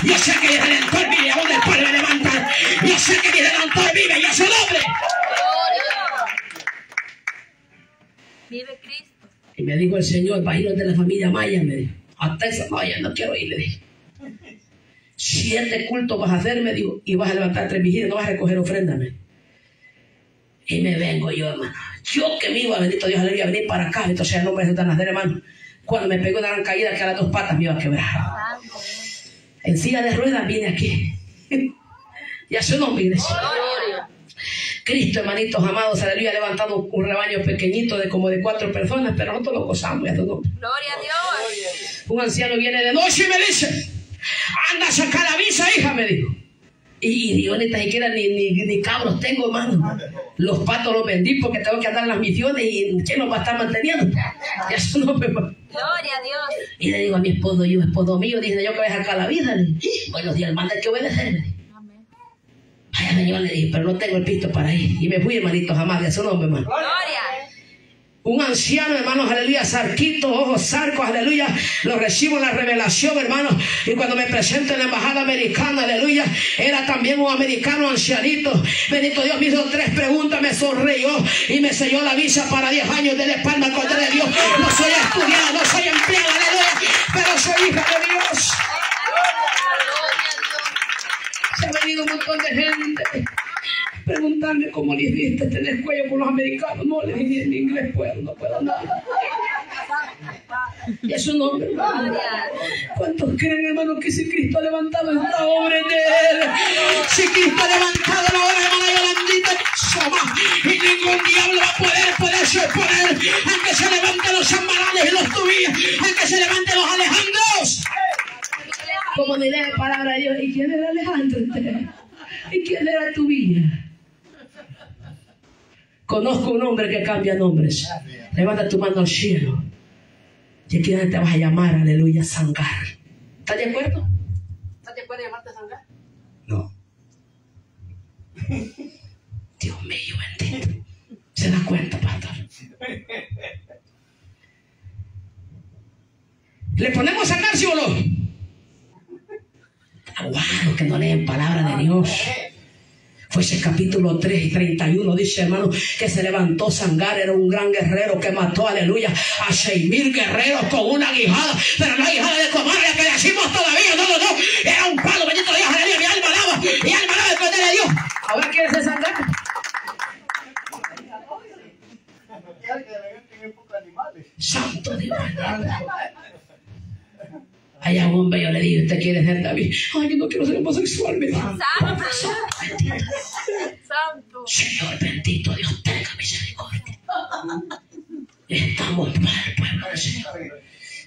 Yo sé que el Redentor vive, aún después me levantan. Yo sé que mi Redentor vive y a su nombre. Vive Cristo. Y me dijo el Señor, va a ir de la familia Maya, me dijo. Hasta esa Maya no quiero ir, le dije. Siete cultos vas a hacer, me dijo, y vas a levantar tres vigilias, no vas a recoger ofrenda, me dijo. Y me vengo yo, hermano. Yo que me iba, bendito Dios, aleluya, a venir para acá, entonces el nombre de Satanás, hermano. Cuando me pegó una gran caída que a las dos patas me iba a quebrar. En silla de ruedas viene aquí. y a su nombre, iglesia. Gloria. Cristo, hermanitos amados, aleluya, ha levantado un rebaño pequeñito de como de cuatro personas, pero nosotros lo gozamos, y a su nombre. Gloria a Dios. Un anciano viene de noche y me dice, anda a sacar la visa, hija, me dijo. Y, y yo ni tan siquiera ni, ni, ni cabros tengo, hermano. Los patos los vendí porque tengo que andar en las misiones y ¿quién los va a estar manteniendo? Ya su nombre, hermano. Gloria a Dios. Y le digo a mi esposo, yo, esposo mío, dice yo que voy a sacar la dije, buenos días, hermano, hay que obedecerle. Amén. Vaya, me llevan, le dije, pero no tengo el pisto para ir. Y me fui, hermanito, jamás, de su nombre, hermano. Gloria. Un anciano, hermanos, aleluya, sarquito, ojos sarcos, aleluya, lo recibo la revelación, hermano. Y cuando me presento en la embajada americana, aleluya, era también un americano ancianito. Bendito Dios, me hizo tres preguntas, me sonrió y me selló la visa para 10 años de la espalda al Cordero de Dios. No soy estudiado, no soy empleado, aleluya, pero soy hija de Dios. Se ha venido un montón de gente preguntarme cómo le hiciste tener cuello con los americanos. No, le dije en inglés puedo, no puedo nada. Y es nombre, hermano. ¿Cuántos creen, hermano, que si Cristo ha levantado esta obra en él? Si Cristo ha levantado la obra, hermana Yolandita, Soma, y ningún diablo va a poder poderse oponer, aunque se levanten los zambarales y los tubillos, aunque se levanten los alejandros. Como ni lee palabra de Dios, ¿y quién era Alejandro? ¿Y quién era tu villa? Conozco un hombre que cambia nombres. Levanta tu mano al cielo. Y aquí te vas a llamar, aleluya, Sangar. ¿Estás de acuerdo? ¿Estás de acuerdo en llamarte Sangar? No. Dios mío, bendito. Se da cuenta, pastor. ¿Le ponemos Sangar, sí o no? Aguado que no leen palabra de Dios. Fue ese capítulo 3 y 31, dice hermano, que se levantó Sangar, era un gran guerrero que mató, aleluya, a seis mil guerreros con una guijada, pero no guijada de comadre que decimos todavía, no, no, no, era un palo, bendito Dios, aleluya, mi alma alaba, mi alma alaba el poder de Dios. Ahora quiere ser Sangar. Santo Dios. Allá un hombre yo le dije, ¿usted quiere ser David? Ay, no quiero ser homosexual, dijo. Santo. Santo. Señor bendito Dios, tenga misericordia. Estamos mal, pueblo del Señor.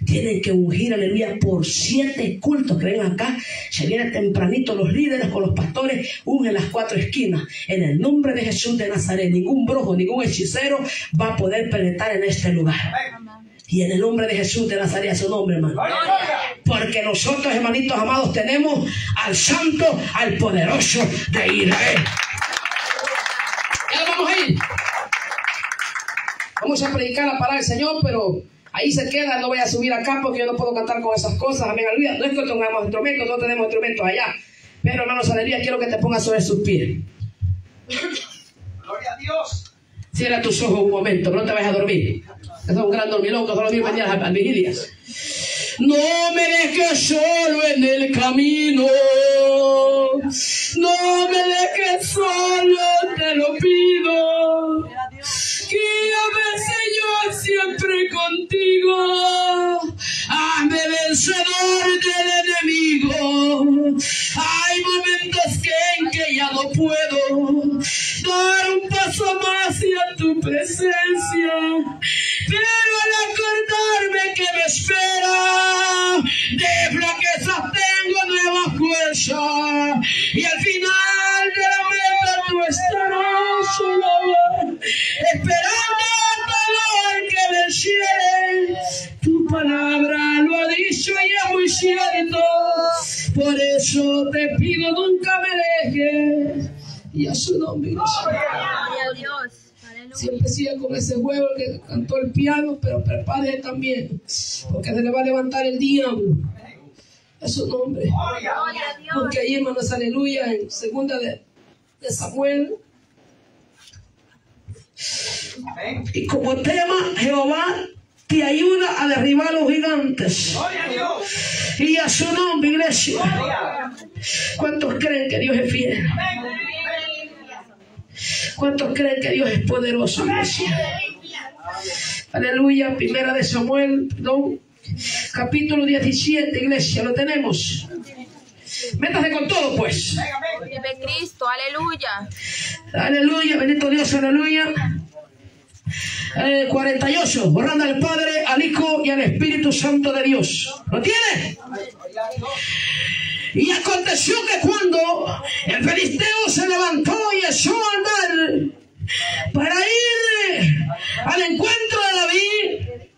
Tienen que ungir, aleluya, por siete cultos que ven acá. Se vienen tempranito los líderes con los pastores, ungen las cuatro esquinas. En el nombre de Jesús de Nazaret, ningún brujo, ningún hechicero va a poder penetrar en este lugar. Y en el nombre de Jesús de Nazaret, a su nombre, hermano. Porque nosotros, hermanitos amados, tenemos al santo, al poderoso de Israel. Ya vamos a ir. Vamos a predicar la palabra del Señor, pero ahí se queda, no voy a subir acá porque yo no puedo cantar con esas cosas. Amén, aleluya. No es que tengamos instrumentos, no tenemos instrumentos allá. Pero hermanos, aleluya, quiero que te pongas sobre sus pies. Gloria a Dios. Cierra tus ojos un momento, no te vayas a dormir. Un gran dormilón que solo viene mañana a las vigilias. No me dejes solo en el camino. No me dejes solo, te lo pido. Guíame, Señor, siempre contigo. Hazme vencedor del enemigo. Hay momentos que en que ya no puedo dar un paso más hacia tu presencia. Pero al acordarme que me espera, de flaqueza tengo nueva fuerza. Y al final de la estarás, Señor, esperando todo el que venciere. Tu palabra lo ha dicho y es muy cierto. Por eso te pido nunca me dejes. Y a su nombre. Dios. Siempre sigue con ese juego el que cantó el piano, pero prepare también, porque se le va a levantar el diablo. A su nombre. Porque ahí, hermanos, aleluya, en segunda de, de Samuel. Y como tema, Jehová te ayuda a derribar los gigantes. Y a su nombre, iglesia. ¿Cuántos creen que Dios es fiel? ¿Cuántos creen que Dios es poderoso, iglesia? Aleluya, primera de Samuel, perdón, capítulo 17, iglesia, lo tenemos. Métase con todo, pues. Vive Cristo. Aleluya. Aleluya, bendito Dios, aleluya. Eh, 48, orando al Padre, al Hijo y al Espíritu Santo de Dios. ¿Lo tiene? Y aconteció que cuando el filisteo se levantó y echó a andar para ir al encuentro de David,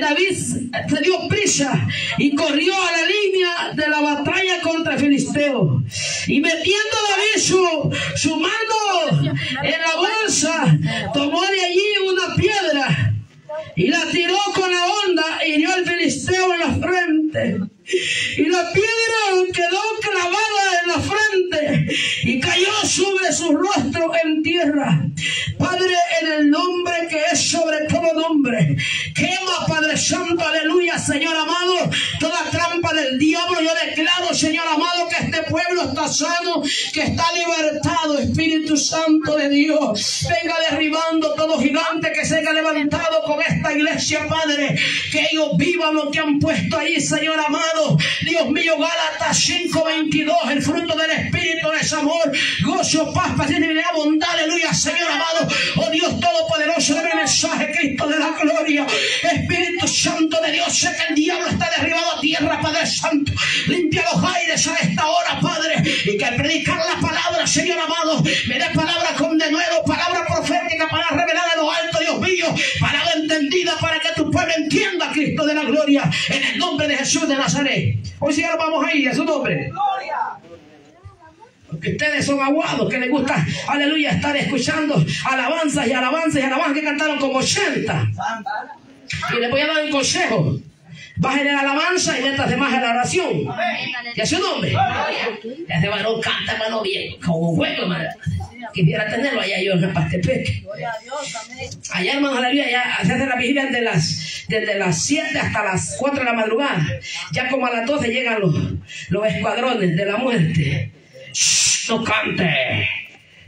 David se dio prisa y corrió a la línea de la batalla contra el filisteo. Y metiendo David su, su mano en la bolsa, tomó de allí una piedra y la tiró con la onda y hirió al filisteo en la frente. Y la piedra quedó clavada en la frente y cayó sobre su rostro en tierra. Padre, en el nombre que es sobre todo nombre, quema, Padre Santo, aleluya, Señor amado, toda trampa del diablo. Yo declaro, Señor amado, que este pueblo está sano, que está libertado, Espíritu Santo de Dios. Venga derribando todo gigante que se haya levantado con esta iglesia, Padre. Que ellos vivan lo que han puesto ahí, Señor amado. Dios mío, Gálatas 5:22, el fruto del Espíritu es amor, gozo, paz, paciencia bondad, aleluya, Señor amado. Oh Dios Todopoderoso, dame mensaje, Cristo de la gloria. Espíritu Santo de Dios, sé que el diablo está derribado a tierra, Padre Santo. Limpia los aires a esta hora, Padre. Y que al predicar la palabra, Señor amado, me dé palabra con denuedo, palabra profética encendida para que tu pueblo entienda a Cristo de la gloria Jesús de Nazaret. Hoy sí, ahora vamos a ir a su nombre. Porque ustedes son aguados que les gusta, aleluya, estar escuchando alabanzas y alabanzas y alabanzas que cantaron como 80. Y les voy a dar un consejo. En la alabanza y métase más en la oración. ¿Y a su nombre? Ese varón canta, hermano, bien, como un hueco, hermano. Quisiera tenerlo allá yo en Zapatepec. Allá, hermano, aleluya, ya se hace la vigilia desde las, desde las 7 hasta las 4 de la madrugada. Ya como a las 12 llegan los, los escuadrones de la muerte. Shh, no cante.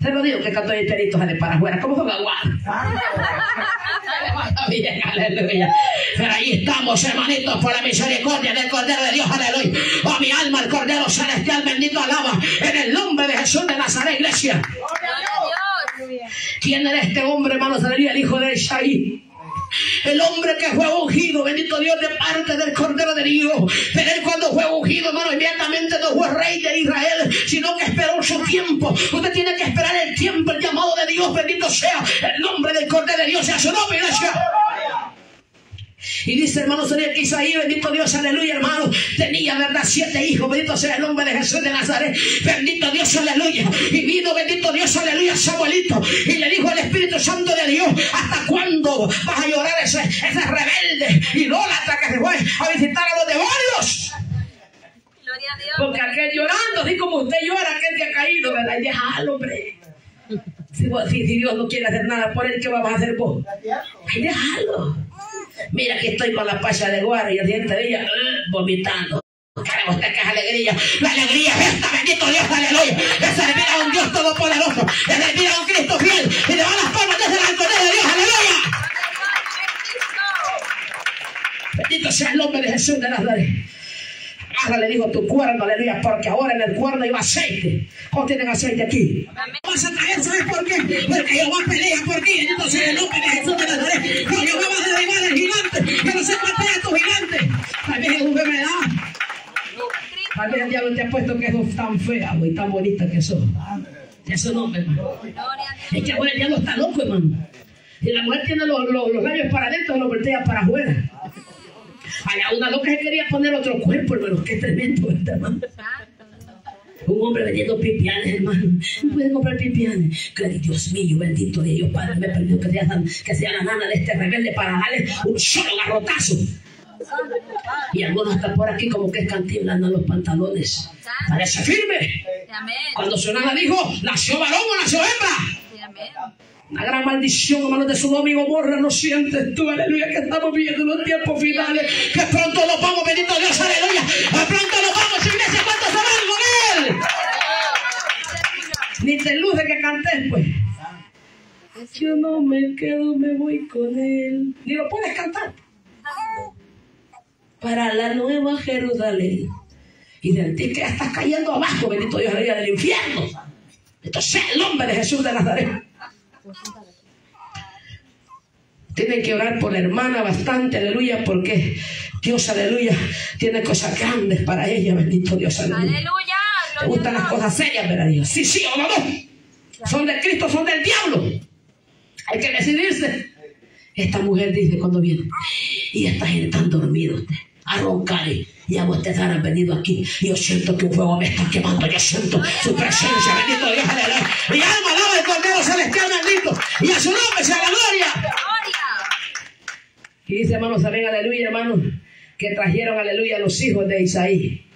Se lo digo que canto de peritos de para afuera. ¿Cómo son aguados? Bien, aleluya. Pero ahí estamos, hermanitos, por la misericordia del Cordero de Dios, aleluya. Oh, mi alma, el Cordero Celestial, bendito alaba. En el nombre de Jesús de Nazaret, iglesia. ¿Quién era este hombre, hermanos? Aleluya, el hijo de Isaí. El hombre que fue ungido, bendito Dios, de parte del Cordero de Dios. Pero él cuando fue ungido, hermano, inmediatamente no fue rey de Israel, sino que esperó su tiempo. Usted tiene que esperar el tiempo, el llamado de Dios, bendito sea el nombre del Cordero de Dios, sea su nombre, iglesia. Y dice, hermano, sería que Isaí, bendito Dios, aleluya, hermano, tenía, verdad, siete hijos, bendito sea el nombre de Jesús de Nazaret, bendito Dios, aleluya. Y vino, bendito Dios, aleluya, su abuelito, y le dijo al Espíritu Santo de Dios, ¿hasta cuándo vas a llorar ese, ese rebelde idólatra que se fue a visitar a los demonios? Gloria a Dios. Porque aquel llorando, así como usted llora, aquel que ha caído, ¿verdad? Y déjalo, hombre. Si, vos- si- si Dios no quiere hacer nada por él, ¿qué vamos a hacer vos? Ay, déjalo. Mira que estoy con la pacha de el diente de ella eh, vomitando. Queremos usted que es alegría. La alegría es esta, bendito Dios, aleluya. Es servir a un Dios todopoderoso. Es servir a un Cristo fiel. Y le van las palmas desde el alto de Dios, aleluya. Bendito sea el nombre de Jesús de Nazaret. Ahora le digo tu cuerno, aleluya, porque ahora en el cuerno iba aceite. ¿Cómo tienen aceite aquí? Vas a traer, ¿sabes por qué? Porque Jehová pelea por ti. El nombre de Jesús de Nazaret. No, Jehová va a derribar al gigante. Que no se patea a tu gigante. Tal vez es una enfermedad. Tal vez el diablo te ha puesto que sos tan fea, güey, tan bonita que sos. Eso no, hermano. Es que ahora el diablo está loco, hermano. Y la mujer tiene los, los, labios para adentro y los voltea para afuera. Allá una loca se quería poner otro cuerpo, hermano. Qué tremendo, ¿verdad, hermano? Un hombre vendiendo pipianes, hermano. No puede comprar pipianes. Que Dios mío, bendito de Dios, Padre, me perdió que sea, que sea la nana de este rebelde para darle un solo garrotazo. Y algunos hasta por aquí como que es cantiblando los pantalones. Parece firme. Cuando su nana dijo, nació varón o nació hembra. Una gran maldición, hermano, de su amigo Morra, lo sientes tú, aleluya, que estamos viviendo los tiempos finales, que pronto nos vamos, bendito Dios, aleluya, que pronto nos vamos, iglesia, ¿cuántos se con él? Ni te luce que cantes, pues. Yo no me quedo, me voy con él. Ni lo puedes cantar. Para la nueva Jerusalén. Y de ti que ya estás cayendo abajo, bendito Dios, aleluya, del infierno. Entonces, el nombre de Jesús de Nazaret. Tienen que orar por la hermana bastante, aleluya, porque Dios, aleluya, tiene cosas grandes para ella, bendito Dios, aleluya. Aleluya. ¿Te Gloria gustan las cosas serias, verdad? Dios? Sí, sí o no, no. Son de Cristo, son del diablo. Hay que decidirse. Esta mujer dice cuando viene, y esta gente están dormidos, a roncar, y a ustedes han venido aquí, yo siento que un fuego me está quemando, yo siento su presencia, bendito Dios, aleluya. Mi alma alaba el Cordero Celestial y a su nombre sea la gloria. Gloria. Y dice, hermano, saben, aleluya, hermano, que trajeron, aleluya, a los hijos de Isaí.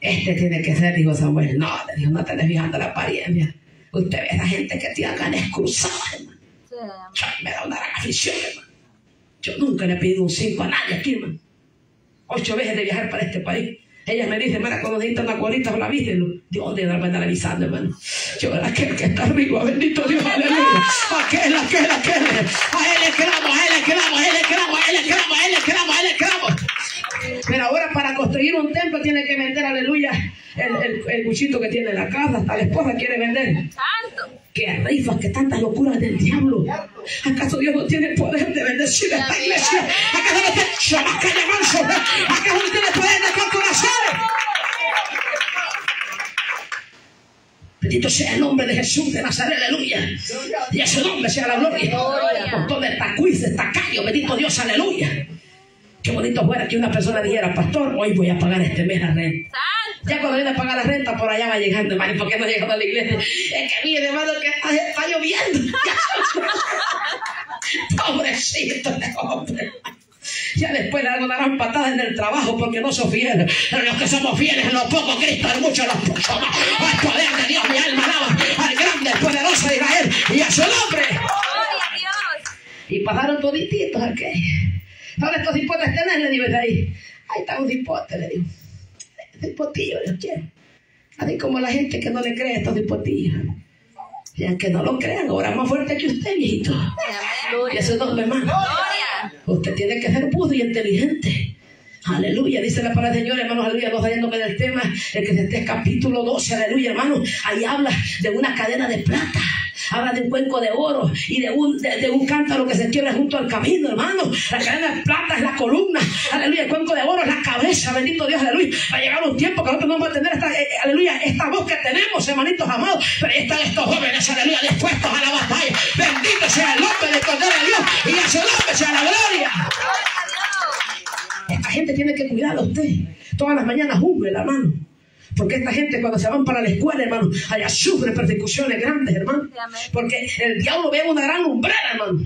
Este tiene que ser, dijo Samuel. No, le dijo, no te estés fijando la apariencia. Usted ve a esa gente que tiene ganas cruzadas, hermano. Sí, amén. Me da una gran afición, hermano. Yo nunca le he pedido un cinco a nadie aquí, hermano. Ocho veces de viajar para este país. Ellas me dicen, mira, cuando necesitan una o la visten, Dios, ¿dónde van a andar avisando, hermano? Yo, aquel que está arriba, bendito Dios, aleluya. Aquel, aquel, aquel. A él le clamo, a él le clamo, a él le clamo, a él le clamo, a él le clamo, a él le clamo. Pero ahora para construir un templo tiene que vender, aleluya, el, el, el cuchito que tiene en la casa, hasta la esposa quiere vender. Santo. Que rifas, que tantas locuras del diablo. ¿Acaso Dios no tiene poder de bendecir esta iglesia? ¿Acaso no tiene tiene poder de corazones? Bendito sea el nombre de Jesús de Nazaret, aleluya. Y a su nombre sea la gloria. Montón de tacuis, de tacayo, bendito Dios, aleluya. Qué bonito fuera que una persona dijera, pastor, hoy voy a pagar este mes la renta. Ya cuando viene a pagar la renta, por allá va llegando, hermano. ¿Por qué no llega a la iglesia? Es que mire, hermano, que está, está lloviendo. Pobrecito de hombre. Ya después le darán patadas en el trabajo porque no son fieles. Pero los que somos fieles en lo poco, Cristo en mucho los mucho más. Al poder de Dios, mi alma alaba al grande, poderoso de Israel y a su nombre. Gloria Dios. Y pasaron todititos aquellos. Ahora estos hipotes tenés, le digo, ahí. Ahí está un hipote, le digo. Este hipotillo, yo quiero. Así como la gente que no le cree a estos hipotillos. Y aunque no lo crean, ahora más fuerte que usted, viejito. Y eso no manda. Gloria. Usted tiene que ser pudo y inteligente. Aleluya, dice la palabra del Señor, hermanos, aleluya, no saliéndome del tema, el que esté capítulo 12, aleluya, hermanos, ahí habla de una cadena de plata, habla de un cuenco de oro y de un, de, de un cántaro que se quiebra junto al camino, hermano. La cadena de plata es la columna, aleluya, el cuenco de oro es la cabeza, bendito Dios, aleluya. Va a llegar un tiempo que nosotros no vamos a tener esta, eh, aleluya, esta voz que tenemos, hermanitos amados, pero ahí están estos jóvenes, aleluya, dispuestos a la batalla. Bendito sea el nombre del Cordero de Dios y a su nombre sea la gloria. Esta gente tiene que cuidar a usted. Todas las mañanas la mano. Porque esta gente cuando se van para la escuela, hermano, allá sufre persecuciones grandes, hermano. Porque el diablo ve una gran lumbrera, hermano.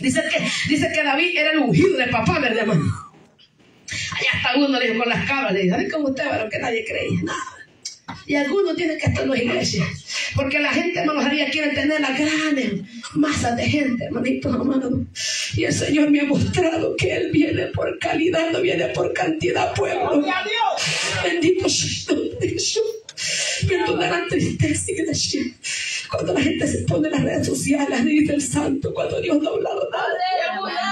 Dice que, dice que David era el ungido del papá, ¿verdad, hermano? Allá está uno, le dijo, con las cabras, le dijo, cómo usted, pero que nadie creía, nada. Y algunos tienen que estar en las iglesias. Porque la gente, hermanos, allá quiere tener las grandes masas de gente, hermanitos amados. Y el Señor me ha mostrado que Él viene por calidad, no viene por cantidad, pueblo. Bendito sea Jesús. Perdona la tristeza, iglesia. Cuando la gente se pone en las redes sociales, dice el santo, cuando Dios no ha hablado nada.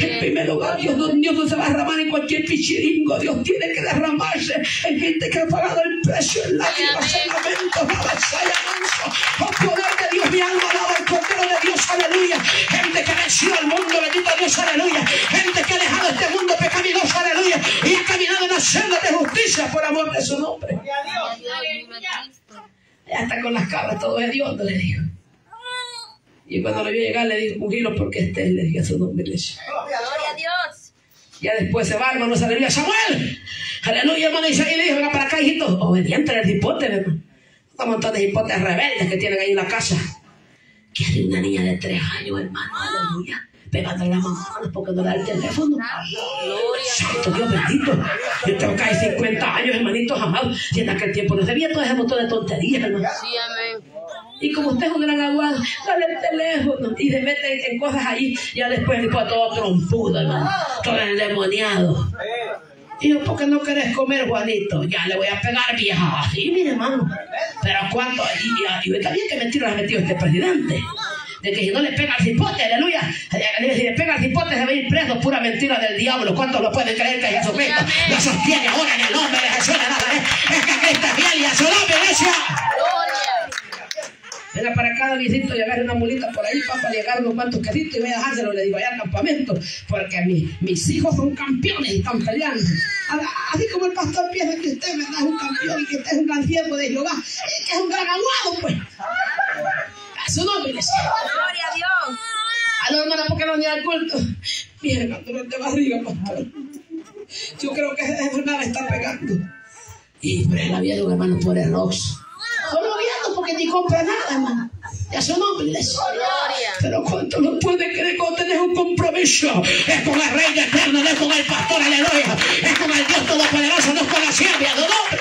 En primer lugar, Dios no, Dios no se va a derramar en cualquier pichiringo. Dios tiene que derramarse en gente que ha pagado el precio en lágrimas, en lamentos, batalla, manso. Con poder de Dios, mi alma alaba el Cordero de Dios, aleluya. Gente que ha vencido al mundo, bendito Dios, aleluya. Gente que ha dejado este mundo pecaminoso, aleluya. Y ha caminado en la senda de justicia por amor de su nombre. Ya está con las cabras, todo es Dios, le digo. Y cuando le vi llegar, le digo, mujilo porque este le dije a su nombre. Gloria a Dios. Ya después se va, hermanos, aleluya, Samuel. Aleluya, hermano Isaí le dijo, venga para acá, hijito. Obediente el hipote, hermano. Un montón de hipotes rebeldes que tienen ahí en la casa. Que hay una niña de tres años, hermano, aleluya. Pegándole las manos porque no le da el teléfono. Santo Dios bendito. Yo tengo casi 50 años, hermanitos amados. Y en aquel tiempo no se veía todo ese montón de tonterías, hermano. Sí, amén. Y como usted es un gran aguado, dale el teléfono y se mete en, cosas ahí. Ya después tipo todo trompudo, hermano. Todo endemoniado. Y yo, ¿por qué no querés comer, Juanito? Ya le voy a pegar vieja. Así, mire, hermano. Pero cuánto. Y, y, y está bien que mentira le ha metido este presidente. De que si no le pega al cipote, aleluya. Si le pega al cipote se va a ir preso, pura mentira del diablo. ¿Cuántos lo pueden creer que Jesucristo lo sostiene ahora en el nombre de Jesús Para Davidito, y agarre una mulita por ahí, papá, le agarre unos cuantos quesitos y voy a dejárselo, le digo, allá al campamento, porque mi- mis hijos son campeones y están peleando. Así como el pastor piensa que usted ¿verdad? es un campeón y que usted es un gran siervo de Jehová, eh, que es un gran aguado, pues. A su nombre. Gloria a Dios. A la hermana, ¿por qué no venía al culto? Mire, dolor de barriga, pastor. Yo creo que esa enfermedad me está pegando. Y la vida de un hermano por el Rox. Solo viendo porque ni compra nada, hermano. Ya su nombre. Pero cuánto no puede creer cuando tenés un compromiso. Es con el Rey eterno, no es con el pastor, aleluya. Es con el Dios Todopoderoso, no es con la sierva, no nombre.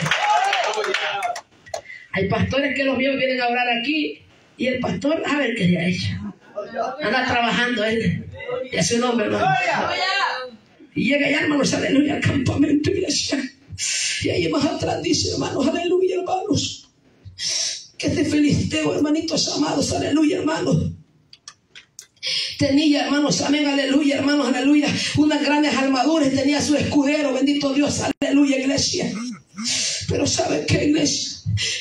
Hay pastores que los míos vienen a orar aquí y el pastor, a ver qué le ha hecho. Anda trabajando él. Y a su nombre, hermano. Y llega ya, hermanos, aleluya, al campamento, iglesia. Y ahí más atrás dice, hermanos, aleluya, hermanos. Que este filisteo, hermanitos amados, aleluya, hermanos. Tenía, hermanos, amén, aleluya, hermanos, aleluya. Unas grandes armaduras, tenía su escudero, bendito Dios, aleluya, iglesia. Pero ¿saben qué, iglesia?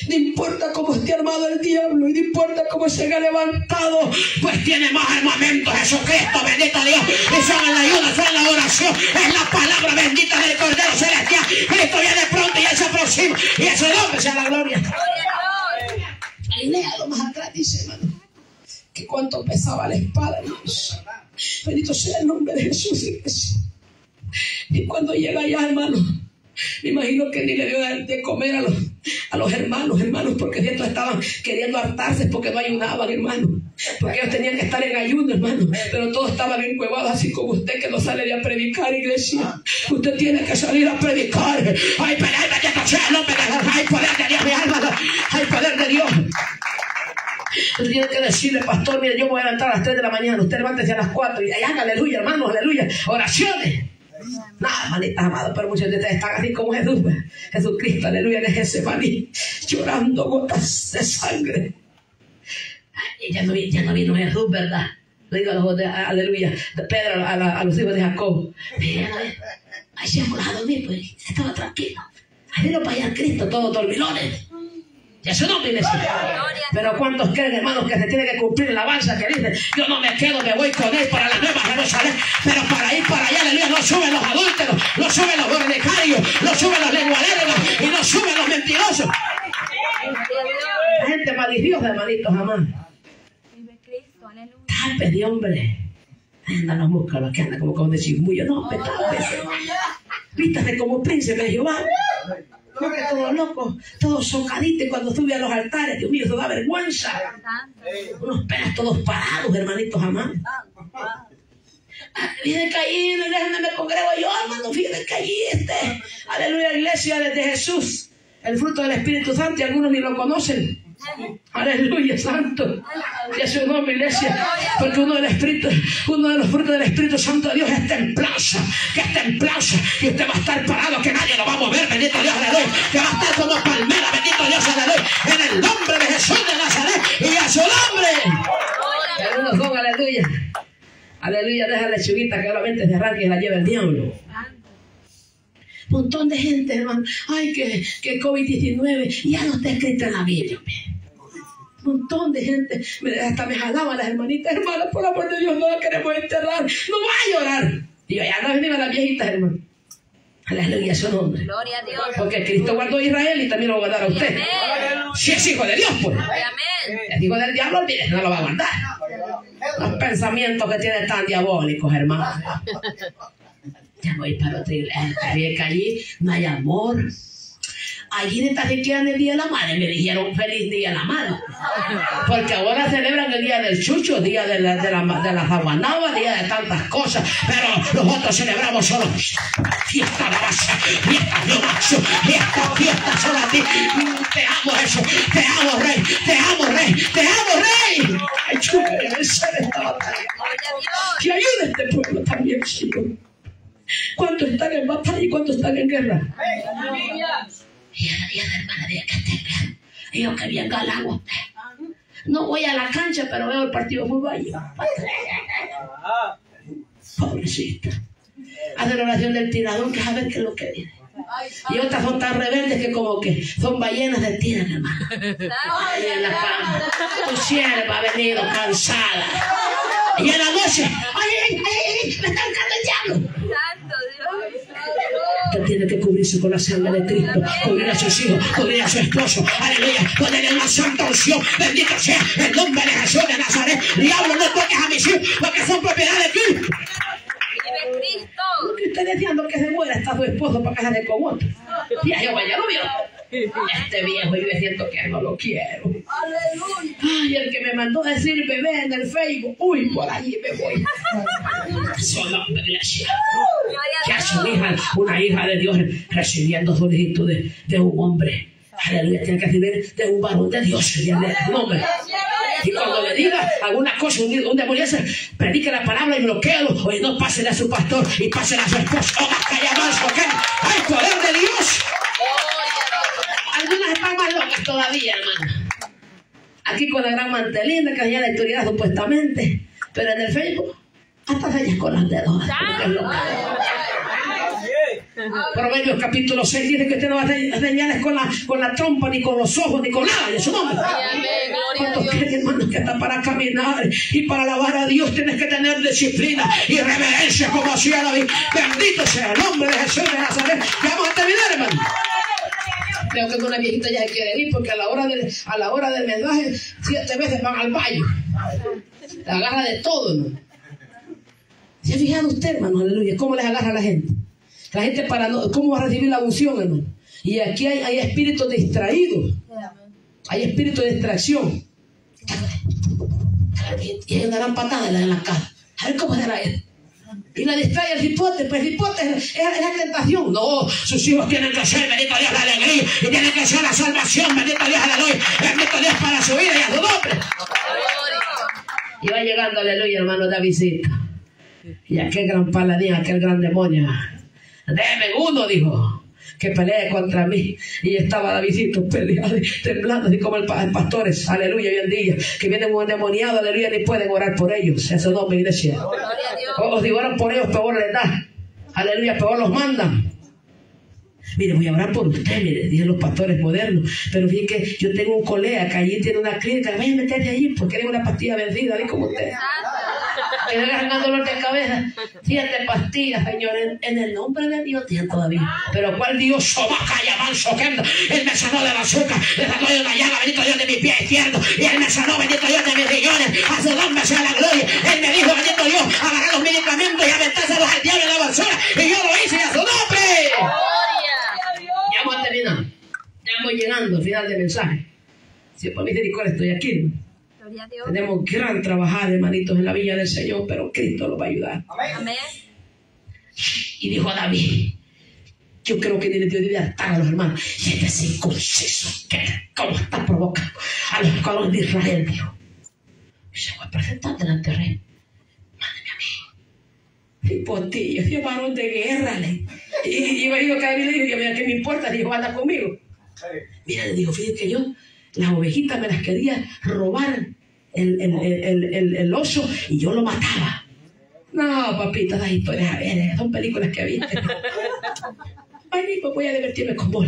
No importa cómo esté armado el diablo y no importa cómo se haya levantado, pues tiene más armamento Jesucristo, bendito Dios. Y son la ayuda, son la oración, es la palabra bendita del Cordero Celestial. Cristo viene pronto y Él se aproxima. Y ese nombre sea la gloria. Gloria a Dios. y léalo más atrás, dice, hermano, que cuánto pesaba la espada, hermanos. Bendito sea el nombre de Jesús. Y cuando llega allá, hermano, me imagino que ni le dio de comer a los, a los hermanos, hermanos, porque estos estaban queriendo hartarse porque no ayunaban, hermano. Porque ellos tenían que estar en ayuno, hermano. Pero todos estaban encuevados, así como usted que no sale de a predicar, iglesia. Usted tiene que salir a predicar. Hay poder de Dios. Hay poder de Dios, mi alma. Hay poder de Dios. Usted tiene que decirle, pastor, mire, yo voy a levantar a las 3 de la mañana, usted levántese a las 4 y haga aleluya, hermanos, aleluya, oraciones. Nada, hermanitas amadas, pero muchos de ustedes están así como Jesús. Jesucristo, aleluya, en ese maní, llorando gotas de sangre. Y ya no, ya no vino Jesús, ¿verdad? Le digo a los de, aleluya, de Pedro, a, la- a los hijos de Jacob. Mira, ahí se a dormir, pues, estaba tranquilo. Ahí vino para allá Cristo, todos dormilones. Y eso no viene Pero ¿cuántos creen, hermanos, que se tiene que cumplir la alabanza que dice, yo no me quedo, me voy con él para la nueva Jerusalén, pero para ir para allá, aleluya, no suben los adúlteros, no suben los fornicarios, no suben los lenguaderos y no suben los mentirosos. La gente maliciosa, hermanitos, jamás. Tape de hombre. Andan los músculos que andan como con de chismullo. No, me tápese. Vístase como príncipe de Jehová. No que todos locos, todos socaditos y cuando sube a los altares. Dios mío, eso da vergüenza. Unos pelos todos parados, hermanitos. Ah, Fíjate que allí en la iglesia donde me congrego yo, hermano, fíjate que allí este, aleluya, iglesia desde Jesús, el fruto del Espíritu Santo, y algunos ni lo conocen. Aleluya, santo. Y su nombre, iglesia. Porque uno del Espíritu, uno de los frutos del Espíritu Santo de Dios es templanza. Que es templanza. Y usted va a estar parado, que nadie lo va a mover, bendito Dios, aleluya. Que va a estar como palmera, bendito Dios, aleluya. En el nombre de Jesús de Nazaret y a su nombre. Aleluya. Aleluya, deja la lechuguita que solamente se arranque y la lleva el diablo. Montón de gente, hermano. Ay, que, que COVID-19 ya no está escrito en la Biblia. hombre. Montón de gente. Hasta me jalaban las hermanitas, hermanas, por amor de Dios, no la queremos enterrar. No va a llorar. Y yo, ya no venimos las viejitas, hermano. Aleluya, su nombre. Gloria a Dios. Porque Cristo guardó a Israel y también lo va a guardar a usted. Si es hijo de Dios, pues. Amén. El hijo del diablo, no lo va a guardar. Los pensamientos que tiene tan diabólicos, hermano. Ya voy para otra iglesia. que allí no hay amor. Allí ni tan siquiera en el Día de la Madre me dijeron feliz Día de la Madre. Porque ahora celebran el Día del Chucho, Día de la, de la, de la Jaguanaba, Día de tantas cosas. Pero nosotros celebramos solo fiesta de base, fiesta de macho, fiesta, fiesta solo a ti. Te amo eso, te amo Rey, te amo Rey, te amo Rey. Ay, chúpame vencer esta batalla. Gloria a Dios. Que ayude a este pueblo también, Señor. ¿Cuántos están en batalla y cuántos están en guerra? Y la, hermana de que. Y yo que bien. No voy a la cancha, pero veo el partido fútbol allí. Pobrecita. Hace la oración del tirador que saber qué es lo que viene. Y otras son tan rebeldes que como que son ballenas de tiran, hermano. En la cama. Tu sierva ha venido cansada. Y en la noche, ay, ay, ay, ay, me está buscando el diablo. Usted tiene que cubrirse con la sangre de Cristo, cubrir a sus hijos, cubrir a su esposo. Aleluya. Ponerle una santa unción. Bendito sea el nombre de Jesús de Nazaret. Diablo, no toques a mis hijos porque son propiedad de Cristo. Cristo. Porque usted deseando que se muera está su esposo para casarse con otro. Y a Jehová ya lo vio. Este viejo y yo siento que no lo quiero. Ay, el que me mandó a decir bebé en el Facebook. Uy, por allí me voy. Nombre, iglesia. que a su hija, una hija de Dios, recibiendo solicitud de, un hombre. Aleluya, tiene que recibir de un varón de Dios, hombre. Y cuando le diga alguna cosa, un, un demonio predique la palabra y bloquealo. Oye, no pásenle a su pastor y pásenle a su esposo. Oh, calla más, ¿ok? ¡Hay poder de Dios! Más todavía, hermano. Aquí con la gran mantelina, que allá la autoridad supuestamente. Pero en el Facebook, hasta sellas con las dedos. Proverbios capítulo 6 dice que usted no va a señales con la, con la trompa, ni con los ojos, ni con nada de su nombre. ¿Cuántos creen, hermanos, que hasta para caminar y para alabar a Dios tienes que tener disciplina y reverencia como hacía David? Bendito sea el nombre de Jesús de Nazaret. Vamos a terminar, hermano. Creo que una viejita ya se quiere ir porque a la hora del, a la hora del mensaje siete veces van al baño. Agarra de todo, ¿no? ¿Se ha fijado usted, hermano? Aleluya. ¿Cómo les agarra la gente? La gente para ¿cómo va a recibir la unción, hermano? Y aquí hay, hay espíritus distraídos. Hay espíritu de distracción. Y hay una gran patada en la cara. A ver cómo será él. Y la distrae el hipote, pues el hipote es, la tentación. No, sus hijos tienen que ser, bendito Dios, la alegría. Y tienen que ser la salvación, bendito Dios, aleluya. Bendito Dios para su vida y a su nombre. Y va llegando, aleluya, hermano, de visita. Y aquel gran paladín, aquel gran demonio. Deme uno, dijo, que pelee contra mí. Y estaba Davidito peleando, y temblando, así como el, pa- el pastores, aleluya, hoy en día, que vienen un endemoniado, aleluya, ni pueden orar por ellos. Eso no, mi iglesia. Os digo, oran por ellos, peor les da. Aleluya, peor los mandan. Mire, voy a orar por usted, mire, dicen los pastores modernos. Pero fíjense que yo tengo un colega que allí tiene una clínica, vaya a meterse allí porque tiene una pastilla vencida, así como usted. Le agarran dolor de cabeza. Siete pastillas, Señor, en, en el nombre de Dios tiene todavía. Pero ¿cuál Dios? Sobacaya, manso. Él me sanó del azúcar, le sanó de una llaga, bendito Dios de mi pie izquierdo. Y Él me sanó, bendito Dios de mis riñones. A su nombre sea la gloria. Él me dijo, bendito Dios, agarrar los medicamentos y aventárselos al diablo en la basura. Y yo lo hice y a su nombre. Ya vamos a terminar. Ya vamos llegando al final del mensaje. Si por misericordia estoy aquí. ¿no? Gloria a Dios. Tenemos gran trabajar, hermanitos, en la viña del Señor, pero Cristo nos va a ayudar. Amén. Y dijo a David, yo creo que Dios debe atar a los hermanos. Y este circunciso, que cómo está provocando a los cabros de Israel, dijo. Y se fue a presentar delante del rey. Mándeme a mí. Y por ti, yo soy varón de guerra, le. Y, y, me dijo que David le dijo, mira, ¿qué me importa? Dijo, anda conmigo. Mira, le digo, fíjate que yo las ovejitas me las quería robar el, el, el, el, oso y yo lo mataba. No, papita, esas historias, a ver, son películas que viste. Ay, pues voy a divertirme con vos.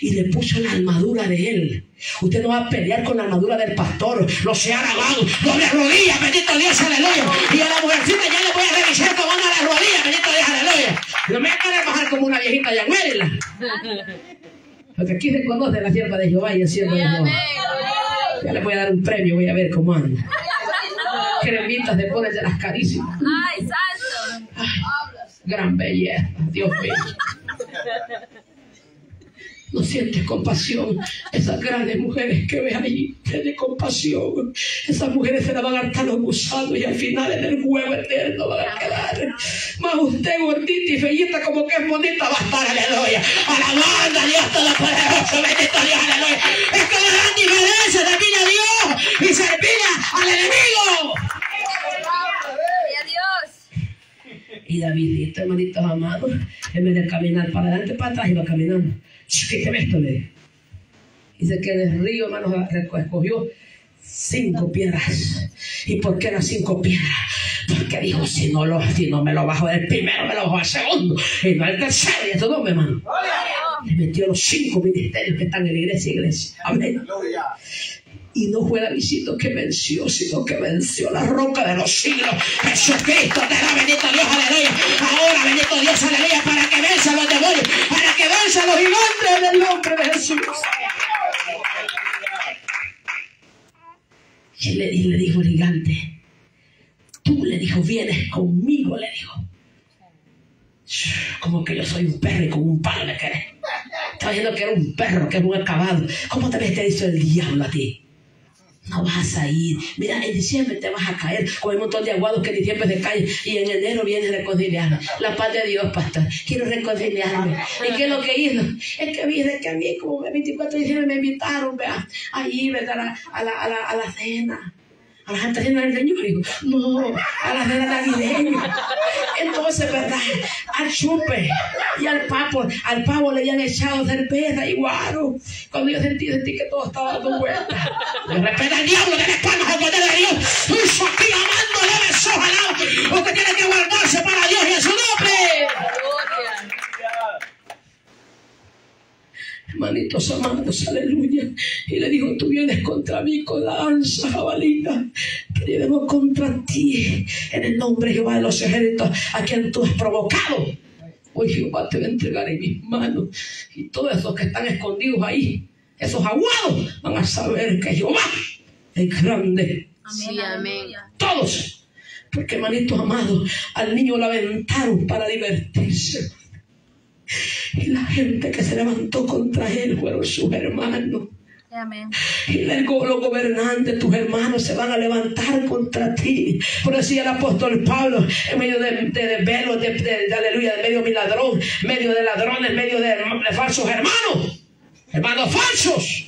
Y le puso la armadura de él. Usted no va a pelear con la armadura del pastor. No sea alabado. Doble rodilla, bendito Dios, aleluya. Y a la mujercita ya le voy a revisar tomando las rodillas, bendito Dios, aleluya. No me querer bajar como una viejita ya muérela. Porque aquí se conoce la sierva de Jehová y el siervo de Jehová. Ya le voy a dar un premio, voy a ver cómo anda. Cremitas de pones de las carísimas. Ay, santo. Gran belleza, Dios mío. No sientes compasión. Esas grandes mujeres que ves ahí, tiene compasión. Esas mujeres se la van a hartar los gusanos y al final en el huevo eterno van a quedar. Más usted gordita y fellita como que es bonita va a estar, aleluya. Alabando a Dios Todopoderoso, bendito Dios, aleluya. Es que la gran diferencia servir a Dios y servir al enemigo. A Dios. Y Davidito, hermanitos amados, en vez de caminar para adelante, para atrás, iba caminando. ¿Qué te esto? Le dijo. Dice que en el río, hermanos, escogió cinco piedras. ¿Y por qué eran cinco piedras? Porque dijo, si no, lo, si no me lo bajo del primero, me lo bajo del segundo. Y no el tercero, y eso no, mi hermano. Le metió los cinco ministerios que están en la iglesia, iglesia. Amén. Y no fue Davidito que venció, sino que venció la roca de los siglos. Jesucristo te da bendito Dios, aleluya. Ahora, bendito Dios, aleluya, para que venza los demonios, para que venza los gigantes en el nombre de Jesús. Y le, le dijo el gigante, tú le dijo, vienes conmigo, le dijo. Como que yo soy un perro y con un palo me querés. Estaba diciendo que era un perro, que es un acabado. ¿Cómo te ves que hizo el diablo a ti? No vas a ir. Mira, en diciembre te vas a caer con un montón de aguados que en diciembre se caen y en enero vienes a reconciliarme. La paz de Dios, pastor. Quiero reconciliarme. ¿Y qué es lo que hizo? Es que dice que a mí como el 24 de diciembre me invitaron, vea, allí, ¿verdad? A la, a la, a la cena. A la Santa Cena del Señor. Digo, no, a la cena navideña. Entonces, ¿verdad? Al chupe y al pavo, al pavo le habían echado cerveza y guaro. Cuando yo sentí, sentí que todo estaba dando vueltas. Le respeta al diablo de la espalda al poder de Dios. Puso aquí amándole besos al Usted tiene que guardarse para Dios y en su nombre. Hermanitos amados, aleluya. Y le dijo, tú vienes contra mí con la ansa jabalina. Pero iremos contra ti en el nombre de Jehová de los ejércitos, a quien tú has provocado. Hoy Jehová te va a entregar en mis manos. Y todos esos que están escondidos ahí, esos aguados, van a saber que Jehová es grande. Sí, amén. Todos. Porque, hermanitos amados, al niño lo aventaron para divertirse. Y la gente que se levantó contra él fueron sus hermanos. Amén. Y los gobernantes, tus hermanos, se van a levantar contra ti. Por decía el apóstol Pablo, en medio de, de, de velos, de, de- de aleluya, de medio de ladrón, medio de ladrones, medio de, de falsos hermanos. Hermanos falsos.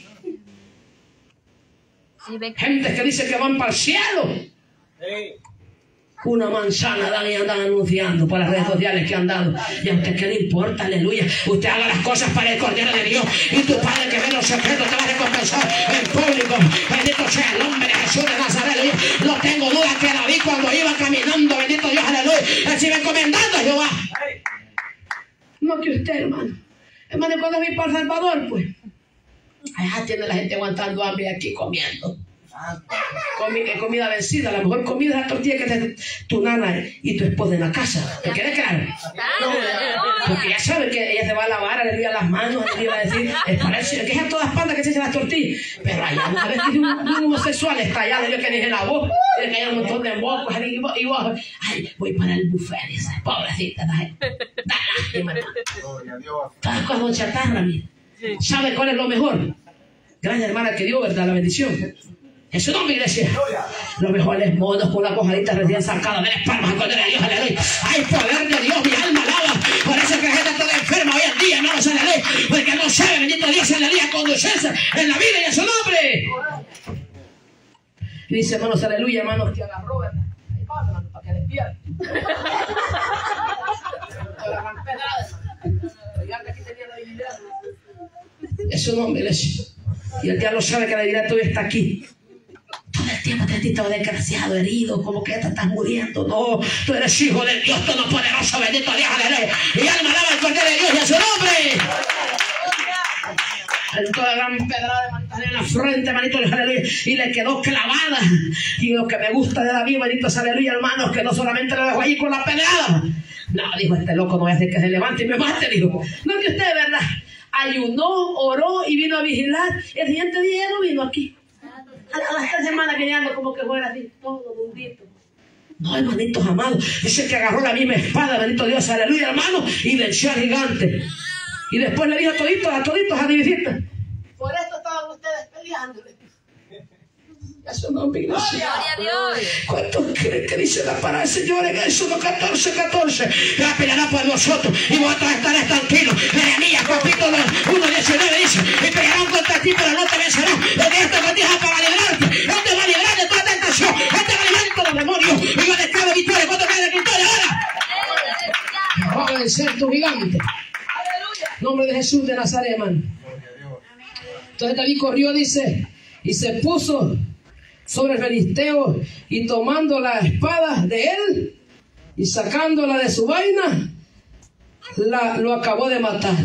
Sí, Gente que dice que van para el cielo. Una manzana dan y andan anunciando por las redes sociales que han dado. Y a usted qué le importa, aleluya. Usted haga las cosas para el Cordero de Dios. Y tu Padre que ve los secretos te va a recompensar en público. Bendito sea el nombre de Jesús de Nazaret. No tengo duda que David cuando iba caminando, bendito Dios, aleluya, él se iba encomendando a Jehová. No que usted, hermano. Hermano, cuando vi para Salvador, pues. Allá tiene la gente aguantando hambre aquí comiendo. Comi- comida vencida, la mejor comida es la tortilla que te tu nana y tu esposa en la casa. ¿Te queda claro? Porque ya sabe que ella se va a lavar, aleluya, las manos, aleluya, va a decir, es para eso, que es a todas partes que se echan las tortillas. Pero allá, vez que un, un homosexual está allá, aleluya, que se lavó, tiene que hay un montón de mocos, y vos, y vos, ay, voy para el buffet, pobrecita, da, lástima. Todas cosas chatarra, mira. ¿Sabe cuál es lo mejor? Gracias, hermana, que dio, ¿verdad? La bendición. Su nombre, iglesia. Lo mejor es monos con una cojadita recién sacada de las palmas al Cordero de Dios, aleluya. Hay poder de Dios, mi alma alaba. Por eso es que la gente está enferma hoy en día, hermanos, aleluya. Porque no sabe, bendito Dios, aleluya, conducirse en la vida y en su nombre. Y dice, hermanos, aleluya, hermanos, que agarró, ¿verdad? Ahí va, hermano, para que despierte. Es su nombre, iglesia. Y el diablo sabe que la debilidad todavía está aquí. Todo el tiempo te visto desgraciado, herido, como que te estás muriendo. No, tú eres hijo del Dios Todopoderoso, bendito Dios, aleluya. Y alma alaba al Cordero de Dios y a su nombre. Gran pedrada de en la frente, manito, aleluya, y le quedó clavada. Y lo que me gusta de David, bendito aleluya, hermanos, que no solamente lo dejó allí con la pedrada. No, dijo, este loco no voy a hacer que se levante y me mate, dijo. No, que usted, ¿verdad? Ayunó, oró y vino a vigilar. El siguiente día no vino aquí. A, las tres semanas que ando como que fuera así, todo dundito. No, hermanitos amados. Dice que agarró la misma espada, bendito Dios, aleluya, hermano, y venció al gigante. Y después le dijo a toditos, a toditos, a divisistas. Por esto estaban ustedes peleando. Eso no, mi iglesia. Gloria a Dios. ¿Cuántos creen que dice la palabra del Señor en Éxodo 14, 14? La peleará por vosotros y vosotros estaréis tranquilos. Jeremías capítulo 1, 19 dice, y pelearán contra ti, pero no te vencerán. Porque esto no te para librarte. Él te va a librar de toda tentación. Él te va a librar de todo demonio. Y yo declaro victoria. ¿Cuántos creen de victoria ahora? Va a vencer tu gigante. Nombre de Jesús de Nazaret, hermano. Entonces David corrió, dice, y se puso sobre el filisteo y tomando la espada de él y sacándola de su vaina, la, lo acabó de matar.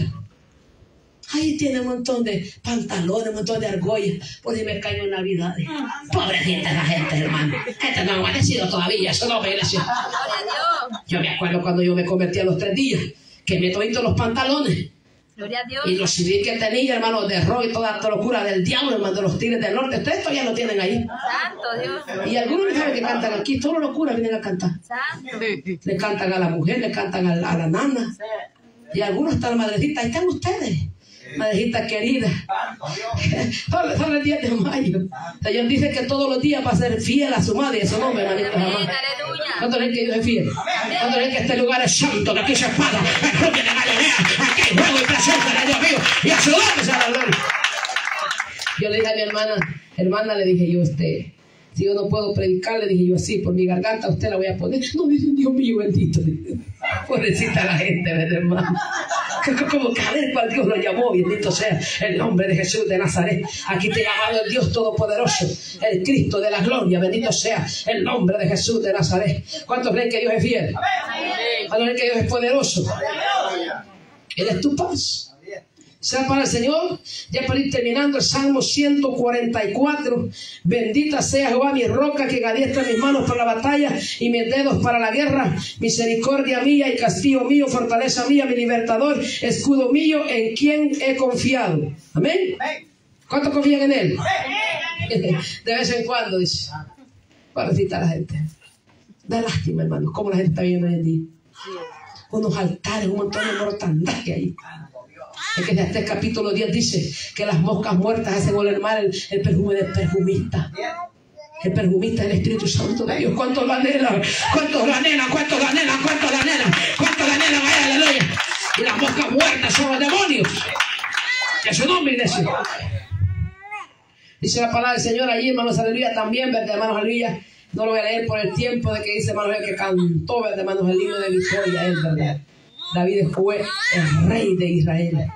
Ahí tiene un montón de pantalones, un montón de argollas, por si me cayó en Navidad. Pobrecita la gente, hermano. Gente no ha amanecido todavía, eso no me iglesia. Gloria a Dios. Yo me acuerdo cuando yo me convertí a los tres días, que me todito los pantalones. Gloria a Dios. Y los CDs que tenía, hermano, de rock y toda esta locura del diablo, hermano, de los tigres del norte, ustedes todavía lo tienen ahí. Santo Dios. Y algunos saben que cantan aquí, toda locura vienen a cantar. Santo. Le cantan a la mujer, le cantan a la, a la nana. Y algunos están la madrecita, ahí están ustedes. Madrecita querida. Solo solo el 10 de mayo. El Señor dice que todos los días va a ser fiel a su madre y a su nombre. Aleluya. ¿Cuánto ven que Dios es fiel? ¿Cuánto ven que este lugar es santo? Que aquí se espada, es rubia de Galilea, aquí hay fuego y presencia de Dios mío, y a su nombre sea la gloria. Yo le dije a mi hermana, hermana, le dije yo, usted, si yo no puedo predicar, le dije yo así, por mi garganta usted la voy a poner. No, dice, Dios mío, bendito. Pobrecita la gente, ¿verdad, hermano? Como que a ver cuál Dios lo llamó, bendito sea el nombre de Jesús de Nazaret. Aquí te ha llamado el Dios Todopoderoso, el Cristo de la gloria, bendito sea el nombre de Jesús de Nazaret. ¿Cuántos creen que Dios es fiel? ¿Cuántos creen que Dios es poderoso? Él es tu paz. Sea para el Señor, ya para ir terminando el Salmo 144. Bendita sea Jehová mi roca que adiestra mis manos para la batalla y mis dedos para la guerra. Misericordia mía y castillo mío, fortaleza mía, mi libertador, escudo mío en quien he confiado. Amén. ¿Cuántos confían en Él? De vez en cuando, dice. Pobrecita la gente. Da lástima, hermano, cómo la gente está viendo hoy en día. Unos altares, un montón de mortandad que hay. Es que este capítulo 10 dice que las moscas muertas hacen oler mal el, el perfume del perfumista. El perfumista es el Espíritu Santo de Dios. ¿Cuántos lo anhelan? ¿Cuántos lo anhelan? ¿Cuántos lo anhelan? ¿Cuántos lo anhelan? ¿Cuántos lo anhelan? Vaya, aleluya. Y las moscas muertas son los demonios. Que su nombre, iglesia. Dice la palabra del Señor allí, hermanos, aleluya, también, ¿verdad, hermanos, aleluya? No lo voy a leer por el tiempo de que dice, hermanos, que cantó, ¿verdad, hermanos, el himno de victoria, es verdad. David fue el rey de Israel.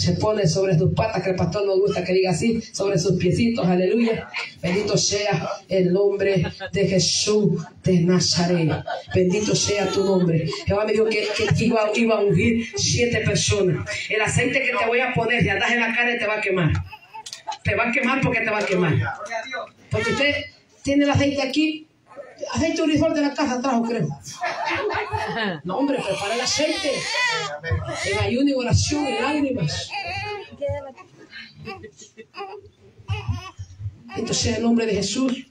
Se pone sobre sus patas, que el pastor nos gusta que diga así, sobre sus piecitos, aleluya. Bendito sea el nombre de Jesús de Nazaret. Bendito sea tu nombre. Jehová me dijo que, que iba, a ungir siete personas. El aceite que te voy a poner, si andas en la cara, te va a quemar. Te va a quemar porque te va a quemar. Porque usted tiene el aceite aquí, aceite uniforme de la casa trajo, creo. No, hombre, prepara el aceite. En ayuno y oración y lágrimas. Entonces, en nombre de Jesús,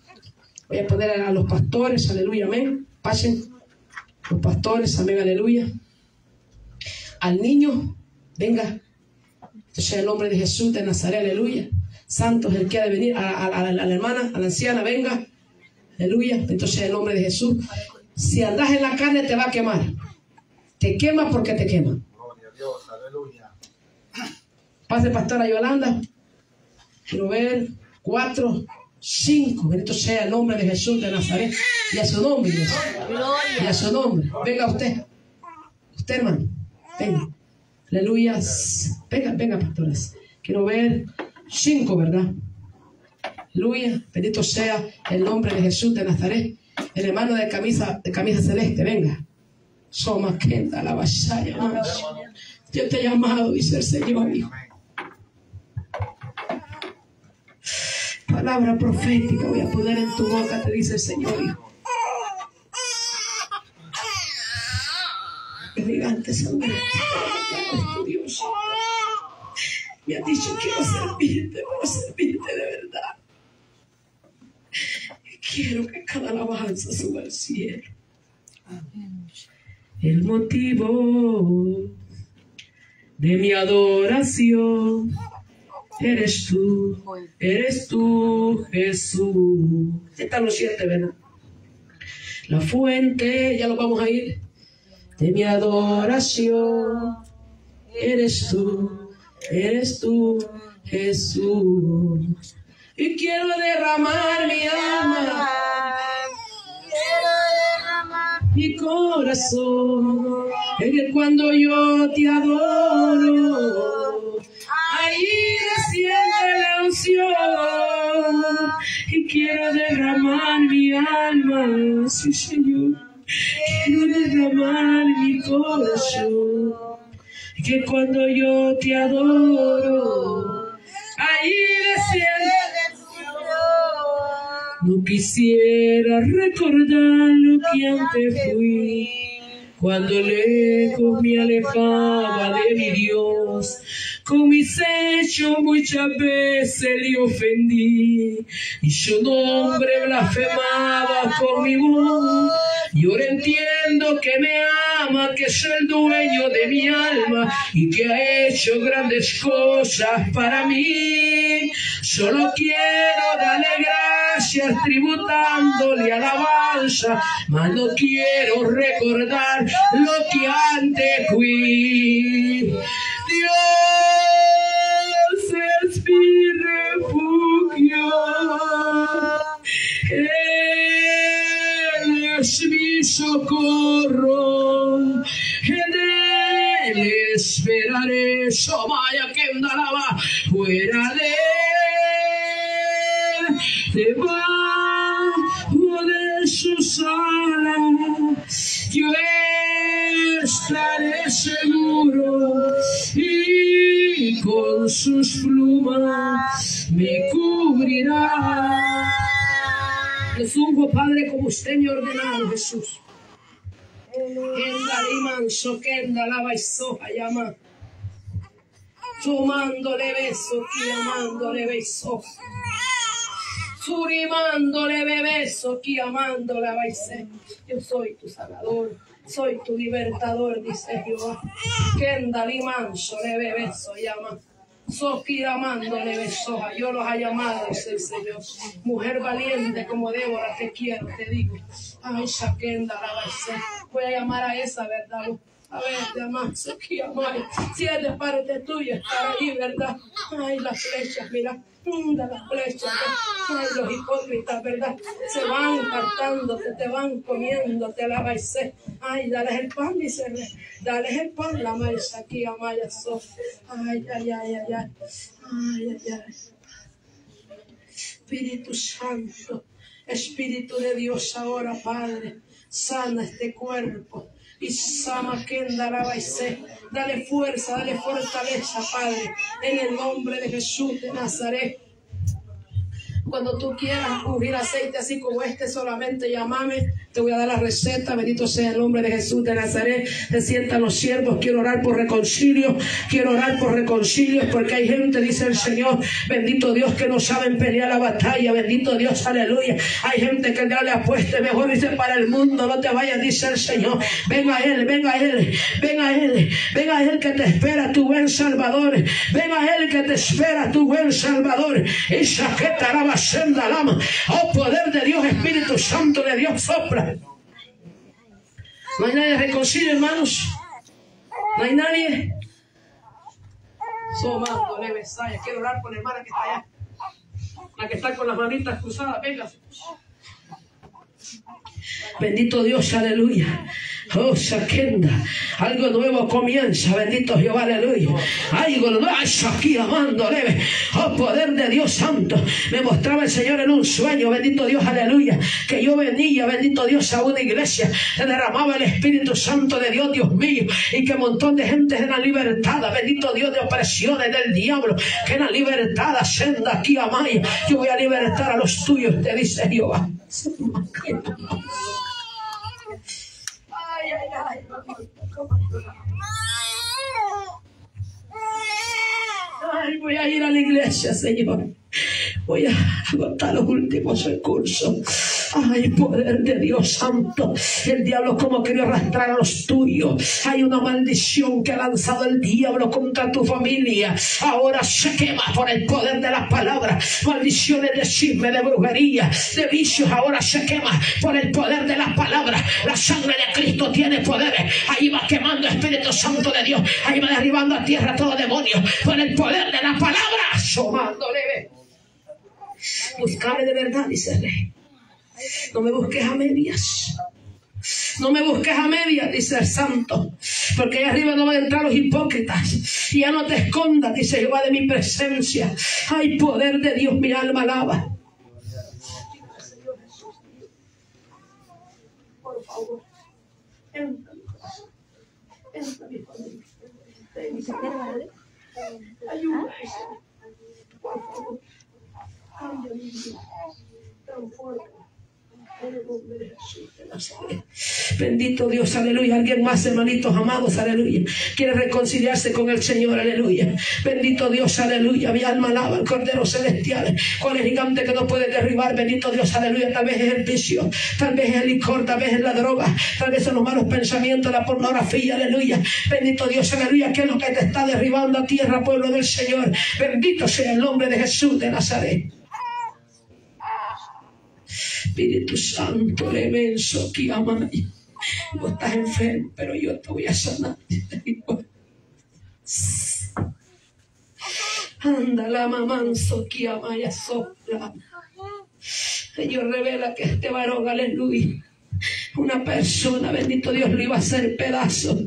voy a poner a los pastores, aleluya, amén. Pasen los pastores, amén, aleluya. Al niño, venga. Entonces, en nombre de Jesús de Nazaret, aleluya. Santos, el que ha de venir, a, a- a la- a la hermana, a la anciana, venga. Aleluya. Entonces, en el nombre de Jesús. Si andas en la carne, te va a quemar. Te quema porque te quema. Pase, pastora Yolanda. Quiero ver. Cuatro, cinco. Bendito sea el nombre de Jesús de Nazaret. Y a su nombre, iglesia. Y a su nombre. Venga usted. Usted, hermano. Venga. Aleluya. Venga, venga, pastoras. Quiero ver cinco, ¿verdad? Aleluya. Bendito sea el nombre de Jesús de Nazaret. El hermano de camisa, de camisa celeste, venga. Soma Kenda, la vasalla. Dios te ha llamado, dice el Señor, hijo. Palabra profética voy a poner en tu boca, te dice el Señor, hijo. Gigante tu Dios. Me ha dicho quiero servirte, quiero servirte de verdad. Quiero que cada alabanza suba al cielo. El motivo de mi adoración eres tú, eres tú, Jesús. Están los siete, ¿verdad? La fuente, ya lo vamos a ir, de mi adoración eres tú, eres tú, Jesús. Y quiero derramar mi alma, mi corazón, en que cuando yo te adoro, ahí desciende la unción. Y quiero derramar mi alma, sí Señor, quiero derramar mi corazón. Que cuando yo te adoro, ahí desciende. No quisiera recordar lo que antes fui, cuando lejos me alejaba de mi Dios. Con mis hechos muchas veces le ofendí, y su nombre blasfemaba con mi voz. Y ahora entiendo que me ama, que es el dueño de mi alma y que ha hecho grandes cosas para mí. Solo quiero darle gracias tributándole alabanza, mas no quiero recordar lo que antes fui. Dios es mi refugio. Él es mi socorro, en él esperaré, Somaya que andaba fuera de él, debajo de sus alas, yo estaré seguro y con sus plumas me cubrirá. Les unjo, Padre, como usted me ha ordenado, Jesús. Kenda lava y llama. Tomándole beso, llamándole beso. Surimándole beso, llamándole beso. Yo soy tu salvador, soy tu libertador, dice Jehová. Kenda limanso, le beso, llama. Soki amándole besoja, yo los ha llamado, dice el Señor. Mujer valiente como Débora, te quiero, te digo. Ay, Shakenda, la besé. Voy a llamar a esa, ¿verdad? A ver, te amas, amai. Si es de parte tuya, estar ahí, ¿verdad? Ay, las flechas, mira. Mira las flechas, ay, los hipócritas, ¿verdad? Se van cartándote, te van comiéndote la besé. Ay, dales el pan, dice, dales el pan, la maestra aquí, amaya, so. Ay, ay, ay, ay, ay. Ay, ay, ay. Espíritu Santo, Espíritu de Dios ahora, Padre, sana este cuerpo. Dale fuerza, dale fortaleza, Padre, en el nombre de Jesús de Nazaret. Cuando tú quieras ungir aceite así como este, solamente llámame. Te voy a dar la receta. Bendito sea el nombre de Jesús de Nazaret. Se sientan los siervos. Quiero orar por reconcilio. Quiero orar por reconcilio. Porque hay gente, dice el Señor. Bendito Dios que no saben pelear la batalla. Bendito Dios, aleluya. Hay gente que ya le apueste mejor. Dice para el mundo. No te vayas, dice el Señor. Venga a Él, venga a Él. Venga a Él. Venga a Él que te espera tu buen Salvador. Venga a Él que te espera tu buen Salvador. Y saqueta lama. Oh poder de Dios, Espíritu Santo de Dios, No hay nadie reconcilio, hermanos. No hay nadie. Somando. Quiero orar por la hermana que está allá. La que está con las manitas cruzadas. Venga. Bendito Dios, aleluya. Oh, Shakenda. Algo nuevo comienza. Bendito Jehová, aleluya. Algo nuevo. Aquí amando, leve. Oh, poder de Dios Santo. Me mostraba el Señor en un sueño. Bendito Dios, aleluya. Que yo venía, bendito Dios, a una iglesia. Se derramaba el Espíritu Santo de Dios, Dios mío. Y que un montón de gente era libertada. Bendito Dios de opresiones del diablo. Que era libertada. Senda aquí a Maya. Yo voy a libertar a los tuyos, te dice Jehová. Ay, voy a ir a la iglesia, Señor. Voy a agotar los últimos recursos. Ay, poder de Dios Santo. El diablo como quería arrastrar a los tuyos. Hay una maldición que ha lanzado el diablo contra tu familia. Ahora se quema por el poder de las palabras. Maldiciones de chisme, de brujería, de vicios. Ahora se quema por el poder de las palabras. La sangre de Cristo tiene poderes. Ahí va quemando Espíritu Santo de Dios. Ahí va derribando a tierra todo demonio. Por el poder de las palabras. Somándole. Buscarle de verdad, dice. No me busques a medias. No me busques a medias, dice el santo, porque ahí arriba no van a entrar los hipócritas. Y ya no te escondas, dice Jehová, de mi presencia. Hay poder de Dios, mi alma alaba. Por favor, entra, entra mi Señor. Por favor. Cambia. Transforma. El. Bendito Dios, aleluya. Alguien más, hermanitos amados, aleluya. Quiere reconciliarse con el Señor, aleluya. Bendito Dios, aleluya. Mi alma alaba al Cordero Celestial. Con el gigante que no puede derribar. Bendito Dios, aleluya. Tal vez es el vicio, tal vez es el licor, tal vez es la droga, tal vez son los malos pensamientos, la pornografía, aleluya. Bendito Dios, aleluya. Que es lo que te está derribando a tierra, pueblo del Señor. Bendito sea el nombre de Jesús de Nazaret. Espíritu Santo, que ama. No estás enfermo, pero yo te voy a sanar. Anda la mamanzo que ama y sopla. Señor, revela que este varón, aleluya. Una persona, bendito Dios, lo iba a hacer pedazo.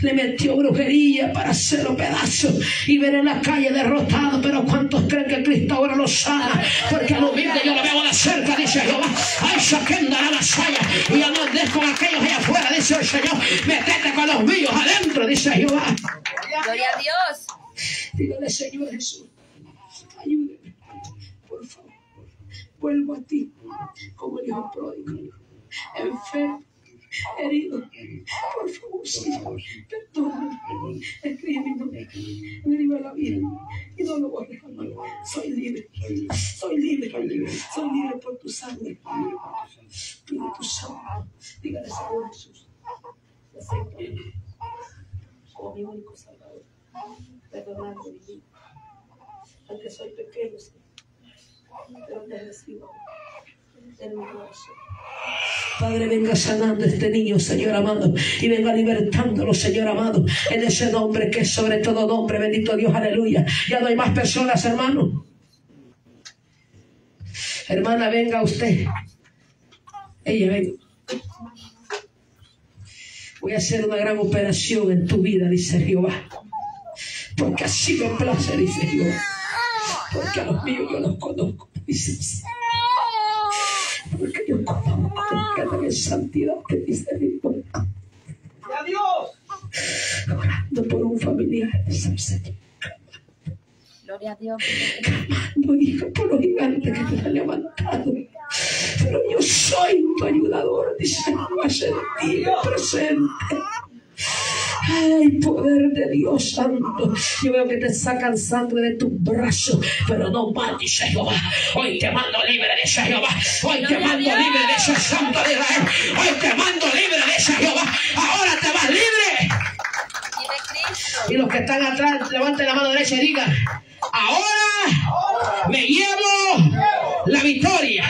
Le metió brujería para hacerlo pedazo y ver en la calle derrotado. Pero ¿cuántos creen que Cristo ahora lo sana? Porque al humilde yo lo veo de cerca, dice Jehová. Ay, saquenda la vasalla y andes con aquellos allá afuera, dice el Señor. Metete con los míos adentro, dice Jehová. Gloria a Dios. Dígale, Señor Jesús, ayúdeme, por favor. Vuelvo a ti como el hijo pródigo, enfermo, herido. Por favor, Señor, perdóname. Escribe mi nombre libro de la vida y no lo borres jamás. Soy libre, soy libre, soy libre por tu sangre. Pide tu sangre. Dígale, Señor Jesús, te acepto como mi único salvador. Perdonando mi vida, aunque soy pequeño, Señor, pero te recibo en mi corazón. Padre, venga sanando a este niño, Señor amado, y venga libertándolo, Señor amado, en ese nombre que es sobre todo nombre, bendito Dios, aleluya. Ya no hay más personas, hermano. Hermana, venga usted. Ella, venga. Voy a hacer una gran operación en tu vida, dice Jehová. Porque así me place, dice Jehová. Porque a los míos yo los conozco, dice. Porque yo conozco que en santidad, que dice Jehová. Orando por un familiar, dice el Señor. Gloria a Dios. No hijo por los gigantes que te han levantado. Pero yo soy tu ayudador, dice Jehová, sentido presente. Ay, poder de Dios Santo. Yo veo que te sacan sangre de tus brazos, pero no más, dice Jehová. Hoy te mando libre, dice Jehová. Hoy te mando libre de ese santo de Israel. Hoy te mando libre, dice Jehová. Ahora te vas libre. Y los que están atrás, levanten la mano derecha y digan, ahora me llevo la victoria.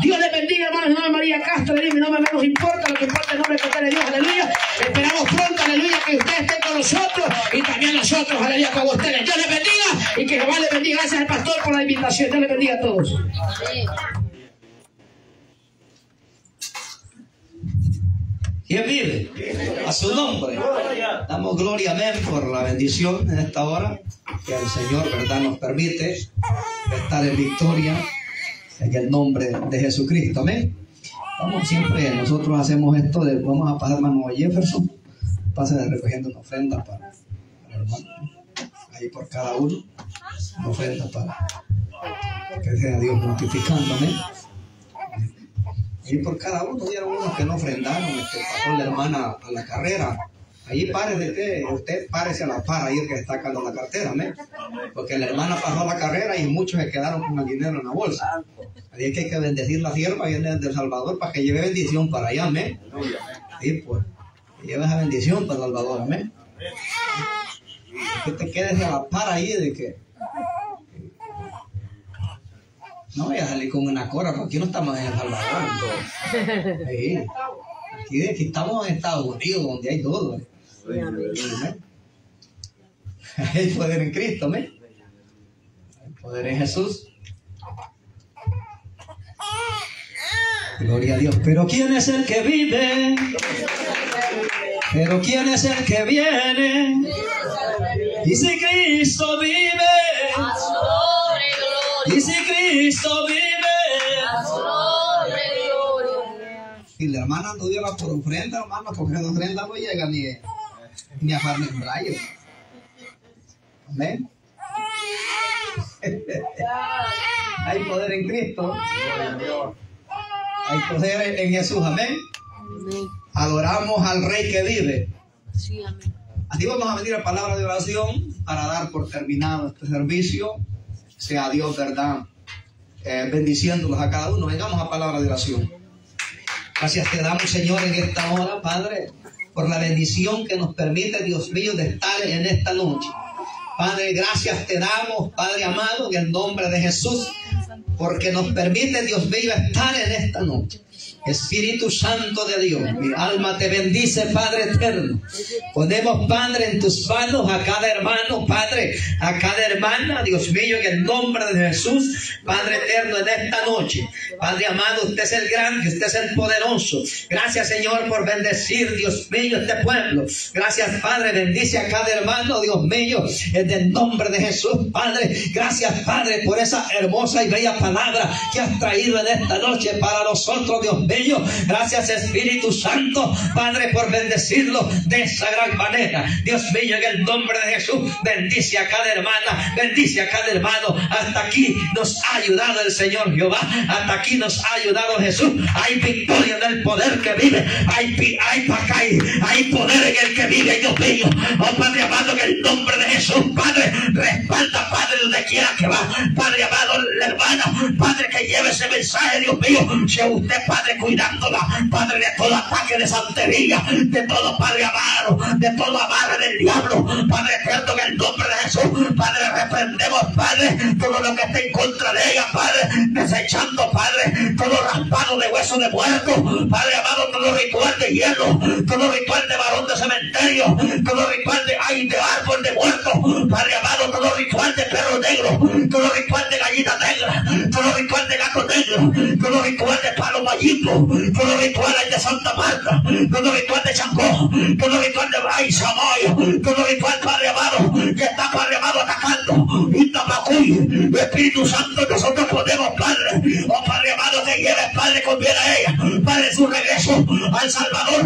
Dios le bendiga, hermanos, en nombre de María Castro, le mi nombre menos importa, lo que importa es el nombre que tiene Dios, aleluya. Esperamos pronto, aleluya, que ustedes estén con nosotros y también nosotros, aleluya, con ustedes. Dios les bendiga y que Jehová les bendiga. Gracias al pastor por la invitación. Dios les bendiga a todos. ¿Quién vive? A su nombre. Damos gloria, amén, por la bendición en esta hora que el Señor, ¿verdad?, nos permite estar en victoria en el nombre de Jesucristo, amén. Vamos, siempre nosotros hacemos esto de, vamos a pasar mano a Jefferson, pase de recogiendo una ofrenda para, para el ahí por cada uno, una ofrenda para que sea Dios amén. Y por cada uno dieron unos que no ofrendaron, este, pasó la hermana a la carrera. Allí de que usted párese a la par ahí el que está sacando la cartera, ¿me? Porque la hermana pasó la carrera y muchos se quedaron con el dinero en la bolsa. Es que hay que bendecir la sierva, viene desde El Salvador para que lleve bendición para allá, ¿me? Sí, pues. Que lleve esa bendición para El Salvador, ¿me? Que te quedes a la par ahí de que no voy a salir con una cora, porque aquí no estamos en El Salvador. Sí. Aquí, aquí estamos en Estados Unidos, donde hay todo. ¿eh? Hay poder en Cristo. Hay poder en Jesús. Gloria a Dios. Pero ¿quién es el que vive? Pero ¿quién es el que viene? Y si Cristo vive, y si Cristo vive. Y la hermana no dio la por ofrenda, hermano, porque la ofrenda no llega ni, ni a farme un rayo. Amén. Hay poder en Cristo. Hay poder en Jesús. Amén. Adoramos al Rey que vive. Así vamos a venir a palabra de oración para dar por terminado este servicio. Sea Dios, ¿verdad? Eh, bendiciéndolos a cada uno. Vengamos a palabra de oración. Gracias te damos, Señor, en esta hora, Padre, por la bendición que nos permite, Dios mío, de estar en esta noche. Padre, gracias te damos, Padre amado, en el nombre de Jesús, porque nos permite, Dios mío, estar en esta noche. Espíritu Santo de Dios, mi alma te bendice, Padre eterno. Ponemos, Padre, en tus manos a cada hermano, Padre, a cada hermana, Dios mío, en el nombre de Jesús, Padre eterno, en esta noche. Padre amado, usted es el grande, usted es el poderoso. Gracias, Señor, por bendecir, Dios mío, este pueblo. Gracias, Padre, bendice a cada hermano, Dios mío, en el nombre de Jesús, Padre. Gracias, Padre, por esa hermosa y bella palabra que has traído en esta noche para nosotros, Dios mío. Gracias Espíritu Santo, Padre, por bendecirlo de esa gran manera. Dios mío, en el nombre de Jesús, bendice a cada hermana, bendice a cada hermano. Hasta aquí nos ha ayudado el Señor Jehová, hasta aquí nos ha ayudado Jesús. Hay victoria en el poder que vive, hay, hay, hay, hay poder en el que vive, Dios mío. Oh Padre amado, en el nombre de Jesús, Padre, respalda, Padre, donde quiera que va. Padre amado, la hermana, Padre, que lleve ese mensaje, Dios mío. Sea usted, Padre, cuidándola, Padre, de todo ataque de santería, de todo, Padre amado, de todo amarre del diablo, Padre eterno, en el nombre de Jesús, Padre, reprendemos, Padre, todo lo que esté en contra de ella, Padre, desechando, Padre, todo raspado de hueso de muerto, Padre amado, todo ritual de hielo, todo ritual de varón de cementerio, todo ritual de ay, de árbol de muerto, Padre amado, todo ritual de perro negro, todo ritual de gallina negra, todo ritual de gato negro, todo ritual de palo mallito, todo ritual de Santa Marta, todo ritual de Changó, todo ritual de ay, Samoyo, todo ritual, Padre amado, que está, Padre amado, atacando, y Tapacuy, Espíritu Santo, nosotros podemos, Padre, oh Padre amado, que lleve, Padre, con bien a ella, Padre, su regreso al Salvador,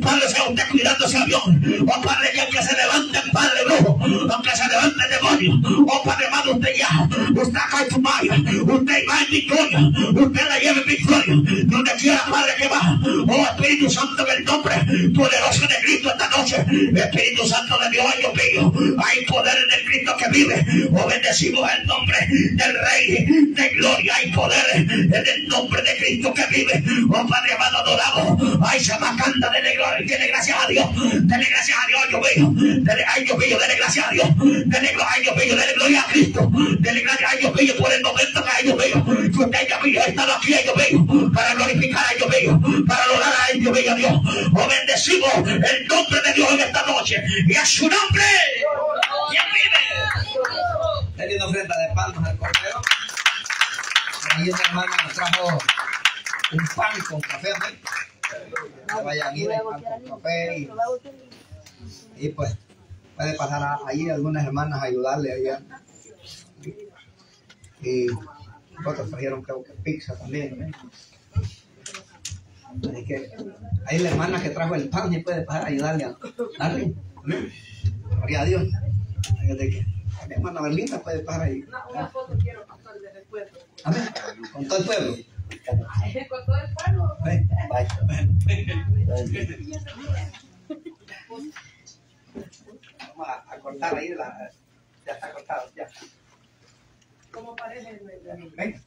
Padre, sea usted cuidando ese avión, oh Padre, que aunque se levante, Padre, brujo, aunque se levante el demonio, oh Padre amado, usted ya, usted acá en su maya, usted va en victoria, usted la lleva en victoria, donde Padre, que va, oh Espíritu Santo, en el nombre poderoso de Cristo esta noche, Espíritu Santo de Dios, Dios mío, hay poder en el Cristo que vive, oh bendecimos el nombre del Rey de Gloria, hay poder en el nombre de Cristo que vive, oh Padre amado, adoramos, ay Samacanda, dele dele gracias a Dios, dele gracias a Dios, Dios mío, dele, ay Dios mío, dele gracias a Dios, dele, ay Dios mío, dele gloria a Cristo, dele gracias, ay Dios mío, por el momento que Dios mío, que usted ay Dios mío, ha estado aquí, Dios mío, para glorificar, ay Dios mío, para adorar, ay Dios mío, a Dios, oh bendecimos el nombre de Dios en esta noche, y a su nombre, y vive. Una ofrenda de palmas al cordero. Ahí esa hermana nos trajo un pan con café, amén. Que vayan a ir el pan con café y, pues puede pasar a- ahí algunas hermanas a ayudarle allá. Y otros trajeron creo que pizza también. Que ahí la hermana que trajo el pan y puede pasar a ayudarle a darle. Amén. Gloria a Dios. Fíjate que la hermana Berlinda puede pasar ahí. Amén. Con todo el pueblo. Amén. Vaya. Vamos a, a cortar ahí la. Ya está cortado, ya. ¿Cómo parece? Venga.